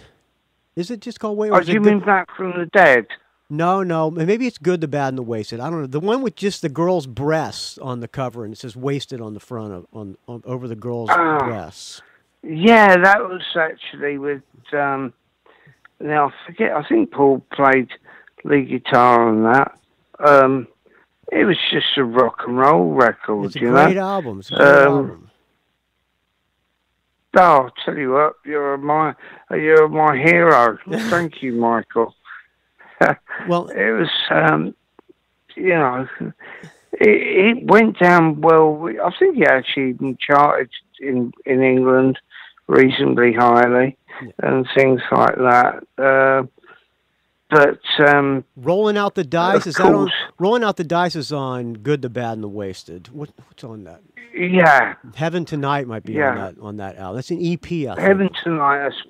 Is it just called "Waysted"? Oh, do you mean Back from the Dead? No, no. Maybe it's good, the bad, and the Waysted. I don't know. The one with just the girl's breasts on the cover and it says "Waysted" on the front of on, on over the girl's Ah. breasts. Yeah, that was actually with. Um, now I forget. I think Paul played lead guitar on that. Um, it was just a rock and roll record, It's a you great know. album. It's a great Um, album. Oh, I'll tell you what, you're my you're my hero. Thank you, Michael. Well, It was, um, you know, it, it went down well. I think it actually charted in in England reasonably highly and things like that. Uh, but um, rolling out the dice is that on? Rolling out the dice is on "Good, the Bad, and the Waysted." What, what's on that? Yeah, Heaven Tonight might be on that on that album. That's an EP. I think. Heaven Tonight. that's-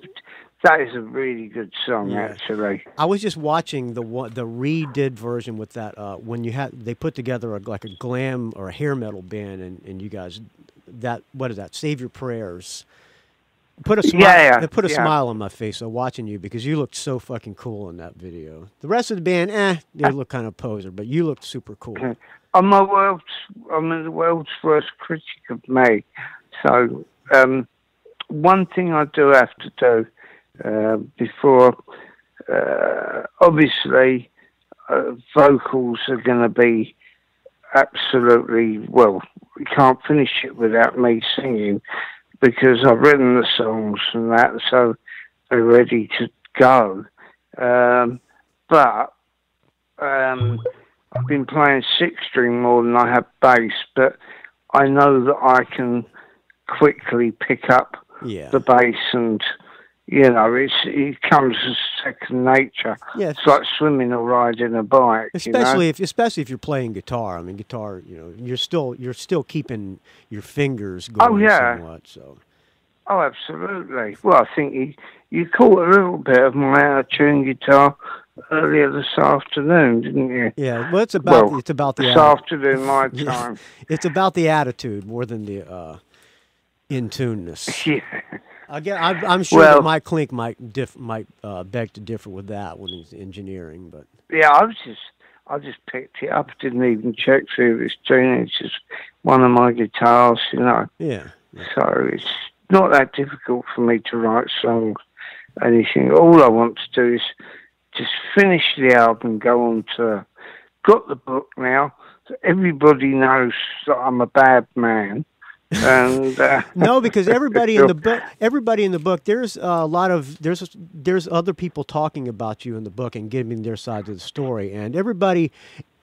a really good song, Yeah. actually. I was just watching the one, the redid version with that uh, when you had they put together a, like a glam or a hair metal band and, and you guys that what is that Save Your Prayers put a smile Yeah, yeah, put a yeah. smile on my face uh, watching you because you looked so fucking cool in that video. The rest of the band, eh, they look kind of poser, but you looked super cool. I'm a world's I'm the world's worst critic of me. So, um, one thing I do have to do uh, before, uh, obviously, uh, vocals are going to be absolutely well. We can't finish it without me singing because I've written the songs and that, so they're ready to go. Um, but um, I've been playing six string more than I have bass, but I know that I can quickly pick up Yeah. the bass and you know it's it comes as second nature. Yeah, It's like swimming or riding a bike. especially you know? if especially if you're playing guitar. I mean, guitar. You know, you're still you're still keeping your fingers oh, going Oh, yeah. somewhat. So Oh, absolutely. Well, I think you you caught a little bit of my out of tune guitar earlier this afternoon, didn't you? yeah, well, it's about Well, it's about the This atti- afternoon, my Yeah. time. it's about the attitude more than the uh, in tuneness. Yeah. Again, I'm, I'm sure Well- that Mike Clink might diff, might uh, beg to differ with that when he's engineering, but Yeah, I was just, I just picked it up. Didn't even check through this tune. It's just one of my guitars, you know. yeah, So it's not that difficult for me to write songs, anything. All I want to do is just finish the album, go on to, got the book now. So everybody knows that I'm a bad man. And uh, no, because everybody in the book, everybody in the book, there's a lot of there's there's other people talking about you in the book and giving their side of the story, and everybody.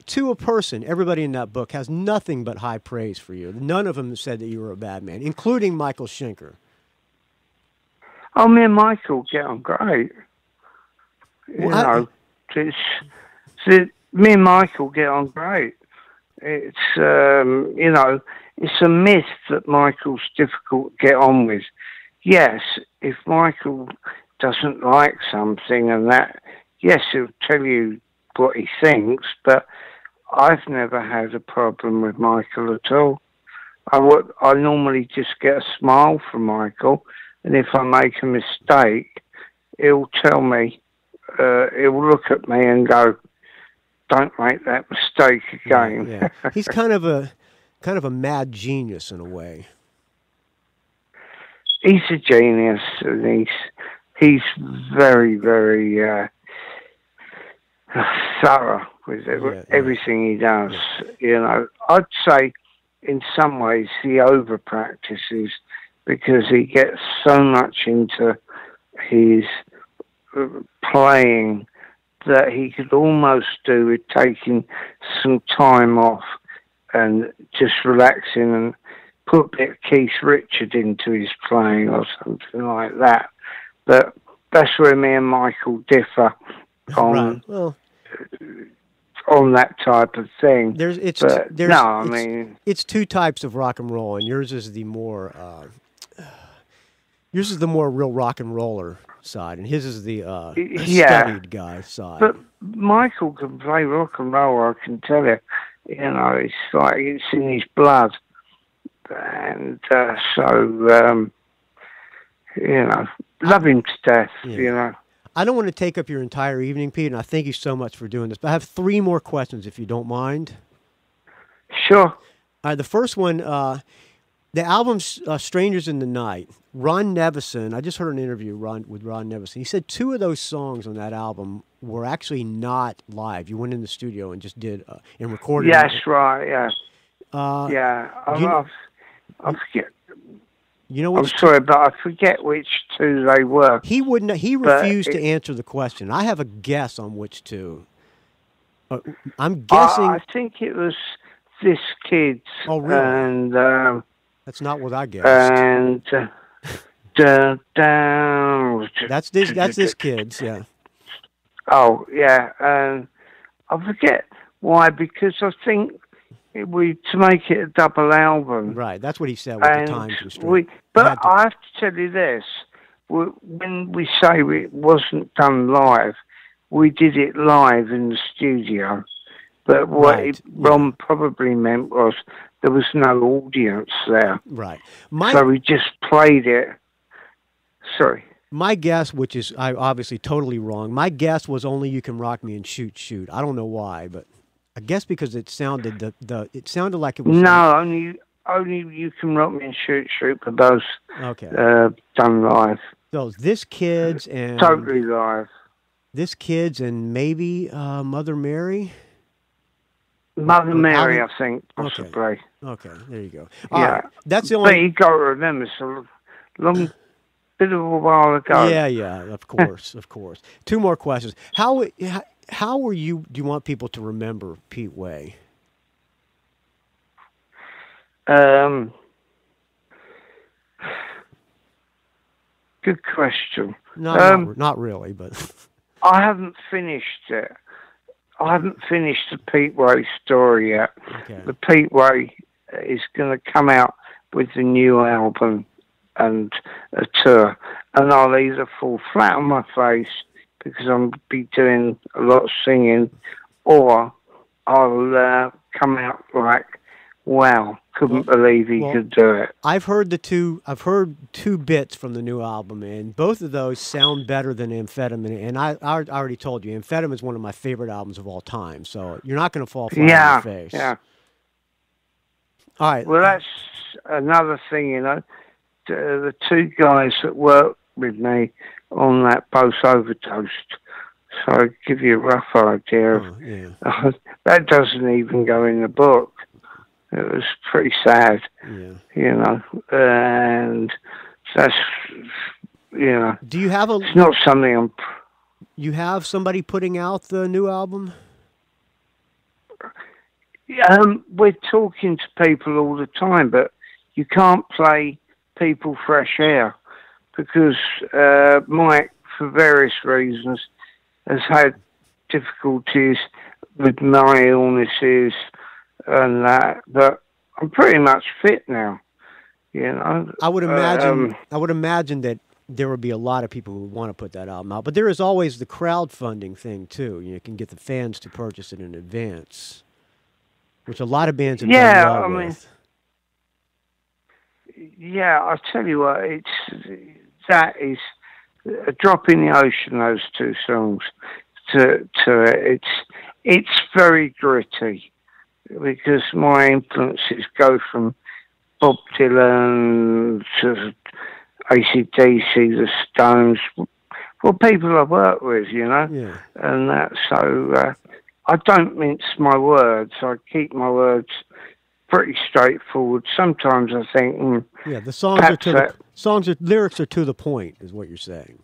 To a person, everybody in that book has nothing but high praise for you. None of them said that you were a bad man, including Michael Schenker. Oh, me and Michael get on great. You Well, I- know, it's, so me and Michael get on great. It's um, you know, it's a myth that Michael's difficult to get on with. Yes, if Michael doesn't like something and that, yes, he'll tell you what he thinks. But I've never had a problem with Michael at all. I would, I normally just get a smile from Michael, and if I make a mistake, he'll tell me. Uh, he'll look at me and go, "Don't make that mistake again." Yeah, he's kind of a kind of a mad genius in a way. he's a genius, and he's he's very, very uh, thorough with Yeah, yeah. everything he does. You know, I'd say in some ways he over practices because he gets so much into his playing that he could almost do with taking some time off and just relaxing and put a bit of Keith Richard into his playing or something like that. But that's where me and Michael differ on right. Well, on that type of thing. there's it's But there's no, I it's, mean, it's two types of rock and roll, and yours is the more uh, yours is the more real rock and roller side, and his is the uh, Yeah. studied guy side. but Michael can play rock and roll. I can tell you. You know, it's like it's in his blood, and uh, so um, you know, love him to death. Yeah. You know. I don't want to take up your entire evening, Pete, and I thank you so much for doing this. But I have three more questions, if you don't mind. Sure. All right, the first one, uh, the album uh, "Strangers in the Night." Ron Nevison. I just heard an interview Ron, with Ron Nevison. He said two of those songs on that album were actually not live. You went in the studio and just did uh, and recorded. it. Yes, right. Yeah. Uh, Yeah. I, you- I, I forget. You know I'm sorry, but I forget which two they were. He wouldn't. He refused to answer the question. I have a guess on which two. Uh, I'm guessing I think it was this kid's. Oh, really? And um, that's not what I guessed. and uh, that's this. That's this kid's. Yeah. Oh yeah, I forget why because I think it, we to make it a double album. Right. That's what he said with the time constraint. we, but to- I have to tell you this: we, when we say it wasn't done live, we did it live in the studio. But what Right, it, Ron probably meant was there was no audience there, right. My so we just played it. Sorry. my guess, which is I obviously totally wrong. My guess was only "You Can Rock Me" and "Shoot Shoot." I don't know why, but I guess because it sounded the the it sounded like it was No, only only you can rock me and shoot shoot for those Okay. uh, done live, so this kids and totally live. this kids and maybe uh, Mother Mary. Mother Mary, I think possibly. Okay, there you go. All Yeah. right, that's the only. But you got to remember, it's a long bit of a while ago. Yeah, yeah, of course, of course. Two more questions. How how, were you? Do you want people to remember Pete Way? Um, good question. No, Um, not, not really, but I haven't finished it. I haven't finished the Pete Way story yet. okay. The Pete Way is going to come out with the new album and a tour, and I'll either fall flat on my face because I'll be doing a lot of singing, or I'll uh, come out like, wow, couldn't believe he well- could do it. I've heard the two. I've heard two bits from the new album, and both of those sound better than Amphetamine. And I, I already told you, Amphetamine is one of my favorite albums of all time. So you're not going to fall flat Yeah, on your face. yeah. All right. Well, that's another thing, you know. The, two guys that worked with me on that both overdosed. So I give you a rough idea of Oh, yeah. that doesn't even go in the book. It was pretty sad, Yeah. you know, and that's you know, Do you have a? it's not something I'm. You have somebody putting out the new album? Um, we're talking to people all the time, but you can't play people fresh air because uh, Mike, for various reasons, has had difficulties with my illnesses and that. But I'm pretty much fit now, you know. I would imagine. Um, I would imagine that there would be a lot of people who would want to put that album out. But there is always the crowdfunding thing too. You can get the fans to purchase it in advance, which a lot of bands have Yeah, done well I mean, with. Yeah, I tell you what, it's that is a drop in the ocean. Those two songs, to to it, it's it's very gritty because my influences go from Bob Dylan to ACDC, the Stones, well, people I work with, you know, Yeah. and that. So uh, I don't mince my words. I keep my words pretty straightforward. Sometimes I think. Mm, Yeah, the songs are to the songs are lyrics are to the point, is what you're saying.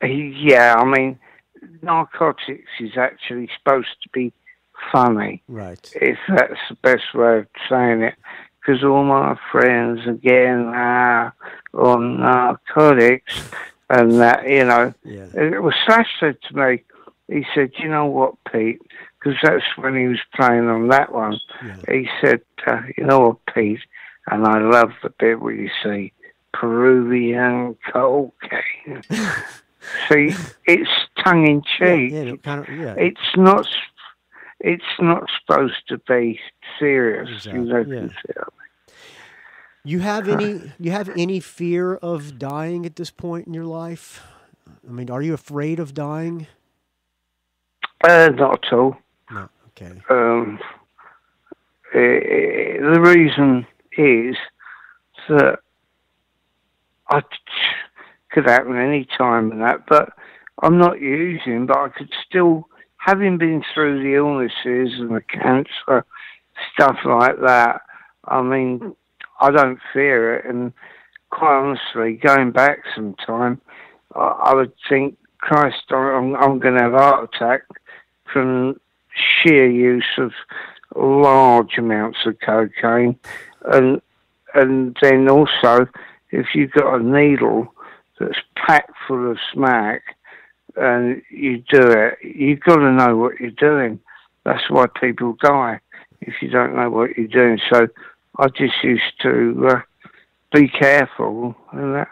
Yeah, I mean, narcotics is actually supposed to be funny, Right. if that's the best way of saying it. Because all my friends again are getting uh, on narcotics, and that, you know. Yeah. It was Slash said to me, he said, you know what, Pete? Because that's when he was playing on that one. Yeah. He said, uh, you know what, Pete? And I love the bit where you see Peruvian cocaine. See, it's tongue in cheek. Yeah, kind of. Yeah. It's not. It's not supposed to be serious. Exactly, You know, yeah. You have any? You have any fear of dying at this point in your life? I mean, are you afraid of dying? Uh, not at all. No. Okay. Um, the reason is that I could happen any time and that, but I'm not using. But I could still, having been through the illnesses and the cancer stuff like that. I mean, I don't fear it, and quite honestly, going back some time, I, I would think, Christ, I'm, I'm going to have a heart attack from sheer use of large amounts of cocaine, and and then also if you've got a needle that's packed full of smack and you do it, you've got to know what you're doing. That's why people die if you don't know what you're doing. So I just used to uh, be careful, and that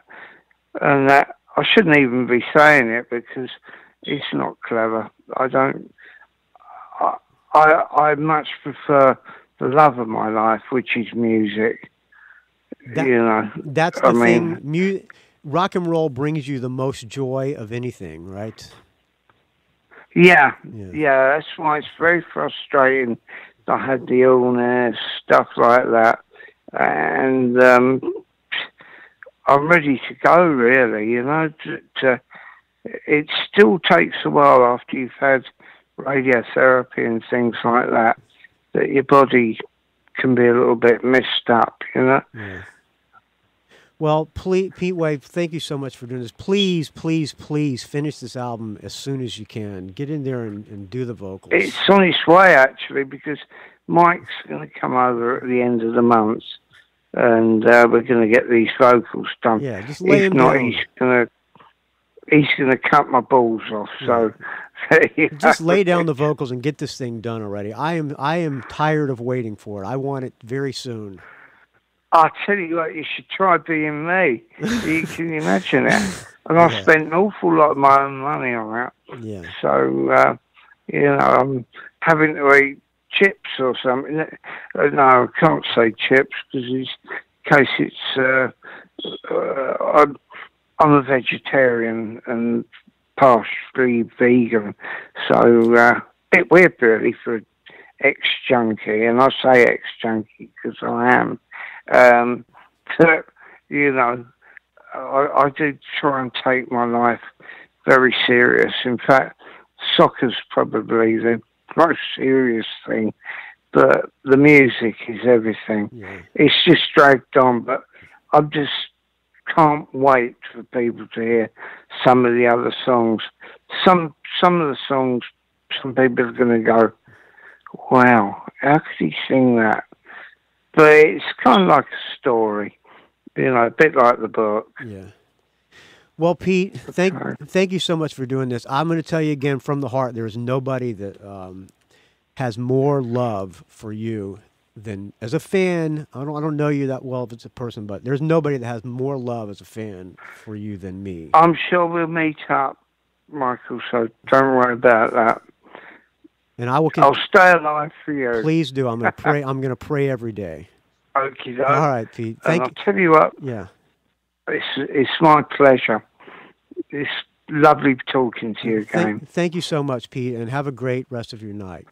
and that I shouldn't even be saying it because it's not clever. I don't. I I, I much prefer the love of my life, which is music. That- you know, That's the I thing. mean- Mu- rock and roll brings you the most joy of anything, right? Yeah, Yeah. yeah, That's why it's very frustrating. I had the illness, stuff like that. and um, I'm ready to go. Really, you know. To, to, it still takes a while after you've had radiotherapy and things like that that your body can be a little bit messed up, you know. Yeah. Well, please, Pete Way, thank you so much for doing this. Please, please, please finish this album as soon as you can. Get in there and, and do the vocals. It's on its way actually because Mike's going to come over at the end of the month, and uh, we're going to get these vocals done. Yeah, just lay if not, down. he's going to he's going to cut my balls off. So Just lay down the vocals and get this thing done already. I am I am tired of waiting for it. I want it very soon. I tell you what, you should try being me. you can imagine it. And I've Yeah. spent an awful lot of my own money on that. Yeah. So, uh, you know, I'm having to eat chips or something. Uh, No, I can't say chips because in case it's, uh, uh, I'm, a vegetarian and partially vegan. So, uh, bit weird really for an ex-junkie. And I say ex-junkie because I am. Um, so, you know, I, I do try and take my life very serious. In fact, soccer's probably the most serious thing, but the music is everything. Yeah. It's just dragged on, but I'm just can't wait for people to hear some of the other songs. Some some of the songs, some people are going to go, "Wow, how could he sing that?" But it's kind of like a story, you know, a bit like the book. Yeah. Well, Pete, thank Okay. thank you so much for doing this. I'm going to tell you again from the heart. There is nobody that um, has more love for you than as a fan. I don't I don't know you that well if it's a person, but there's nobody that has more love as a fan for you than me. I'm sure we'll meet up, Michael. So don't worry about that. And I will. Con- I'll stay alive for you. please do. I'm going to pray. I'm going to pray every day. Okay, All right, Pete. And Thank. I'll tell you what, Yeah. it's it's my pleasure. It's lovely talking to you again. Thank, thank you so much, Pete, and have a great rest of your night.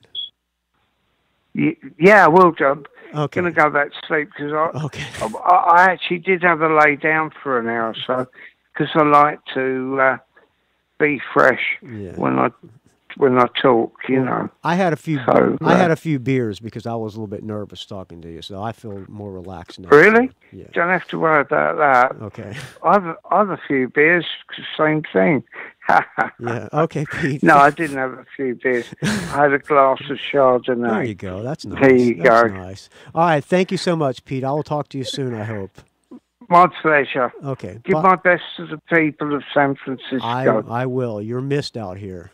Yeah, I will, John. Okay. Gonna go back to sleep because I, Okay. I I actually did have a lay down for an hour or so because I like to uh, be fresh Yeah. when I when I talk. You know. I had a few. So, I had uh, a few beers because I was a little bit nervous talking to you, so I feel more relaxed now. Really? Yeah. Don't have to worry about that. Okay. I've I've a few beers, same thing. Yeah. Okay, Pete. no, I didn't have a few beers. I had a glass of Chardonnay. There you go. That's nice. There you That's go. nice. All right. Thank you so much, Pete. I will talk to you soon. I hope. My pleasure. Okay. Give Bye. my best to the people of San Francisco. I I will. You're missed out here.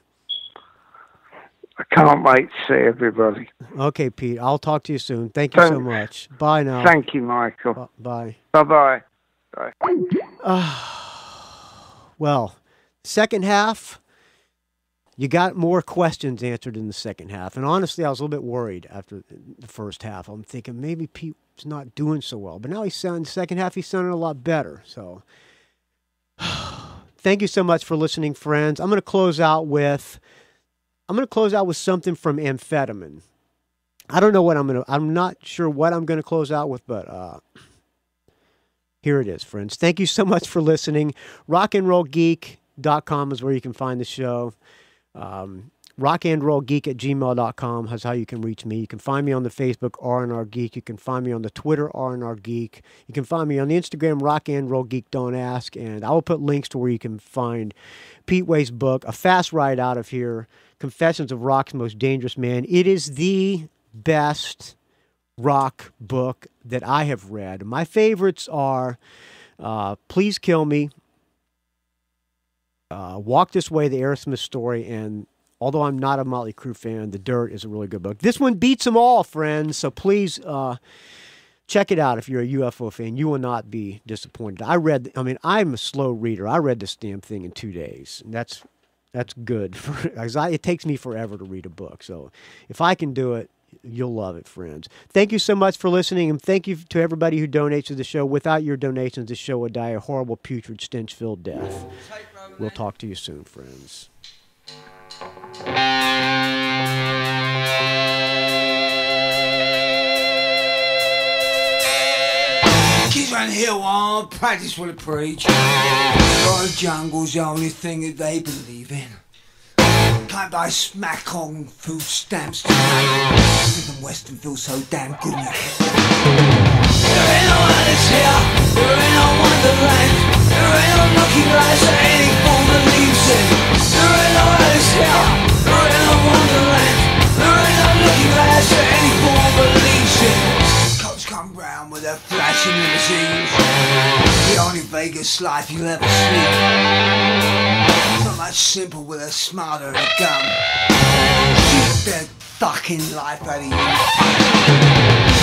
I can't wait to see everybody. Okay, Pete. I'll talk to you soon. Thank you so much. Bye now. Thank you, Michael. Bu- Bye. Bye bye. Bye. Well, second half, you got more questions answered in the second half. And honestly, I was a little bit worried after the first half. I'm thinking maybe Pete's not doing so well. But now he's sounding, second half, he's sounding a lot better. So thank you so much for listening, friends. I'm going to close out with. I'm going to close out with something from Amphetamine. I don't know what I'm going to, I'm not sure what I'm going to close out with, but uh, here it is, friends. Thank you so much for listening. Rockandrollgeek.com is where you can find the show. Um, rockandrollgeek at gmail.com is how you can reach me. You can find me on the Facebook, R&R Geek. You can find me on the Twitter, R&R Geek. You can find me on the Instagram, Rock and Roll Geek Don't Ask. And I will put links to where you can find Pete Way's book, A Fast Ride Out of Here, Confessions of Rock's Most Dangerous Man. It is the best rock book that I have read. My favorites are uh, Please Kill Me, uh, Walk This Way, The Aerosmith Story, and although I'm not a Motley Crue fan, The Dirt is a really good book. This one beats them all, friends. So please uh, check it out if you're a UFO fan. You will not be disappointed. I read, I mean, I'm a slow reader. I read this damn thing in two days. And that's that's good. For, I, it takes me forever to read a book. So if I can do it, you'll love it, friends. Thank you so much for listening, and thank you to everybody who donates to the show. Without your donations, the show would die a horrible, putrid, stench-filled death. We'll talk to you soon, friends. don't hear one, practice what I preach. God, the jungle's the only thing that they believe in. Can't buy smack on food stamps tonight. Even Western feels so damn good head. There ain't no others here, there ain't no wonderland. There ain't no lucky glass. There ain't flashing limousines. The only Vegas life you'll ever see. So much simple with a smarter and a gun. Keep their fucking life out of you.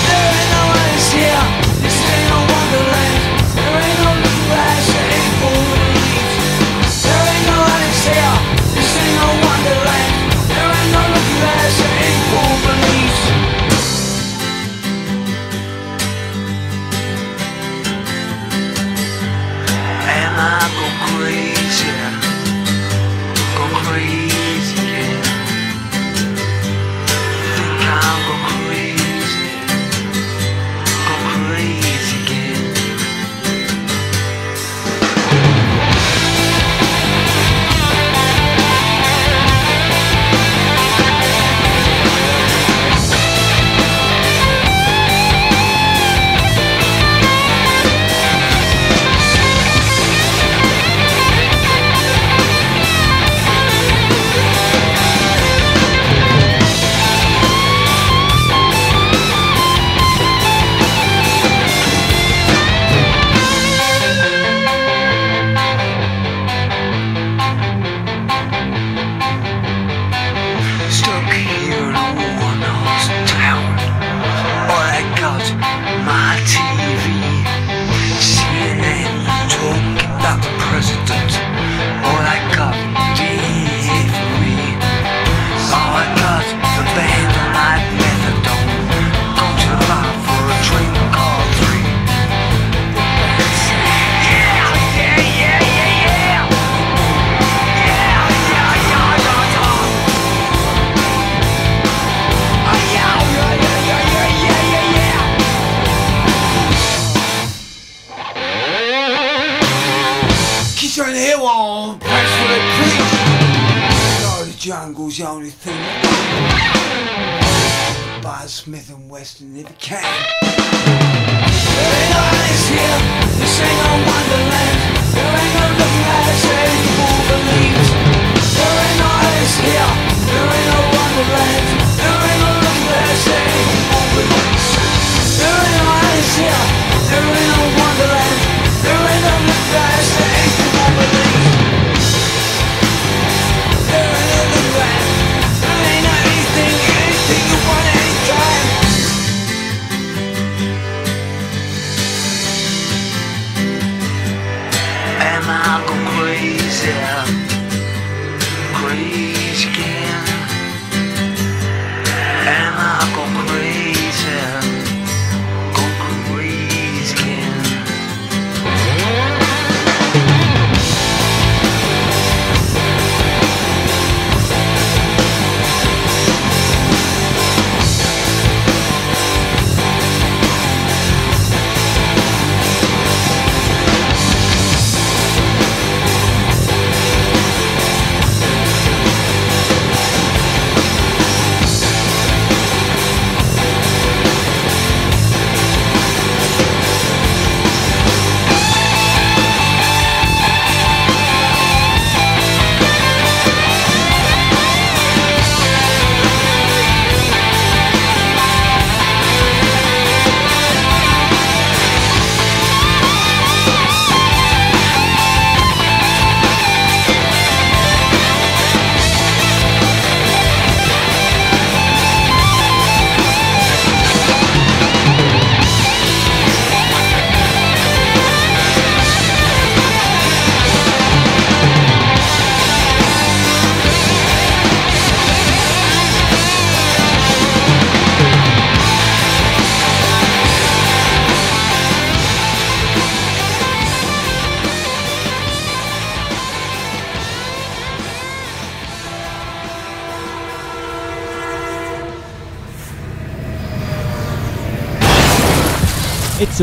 There ain't no others here. This ain't no wonderland. There ain't no little This ain't no wonderland. There ain't no little glass that ain't. Am I go crazy?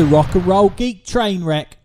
A rock and roll geek train wreck.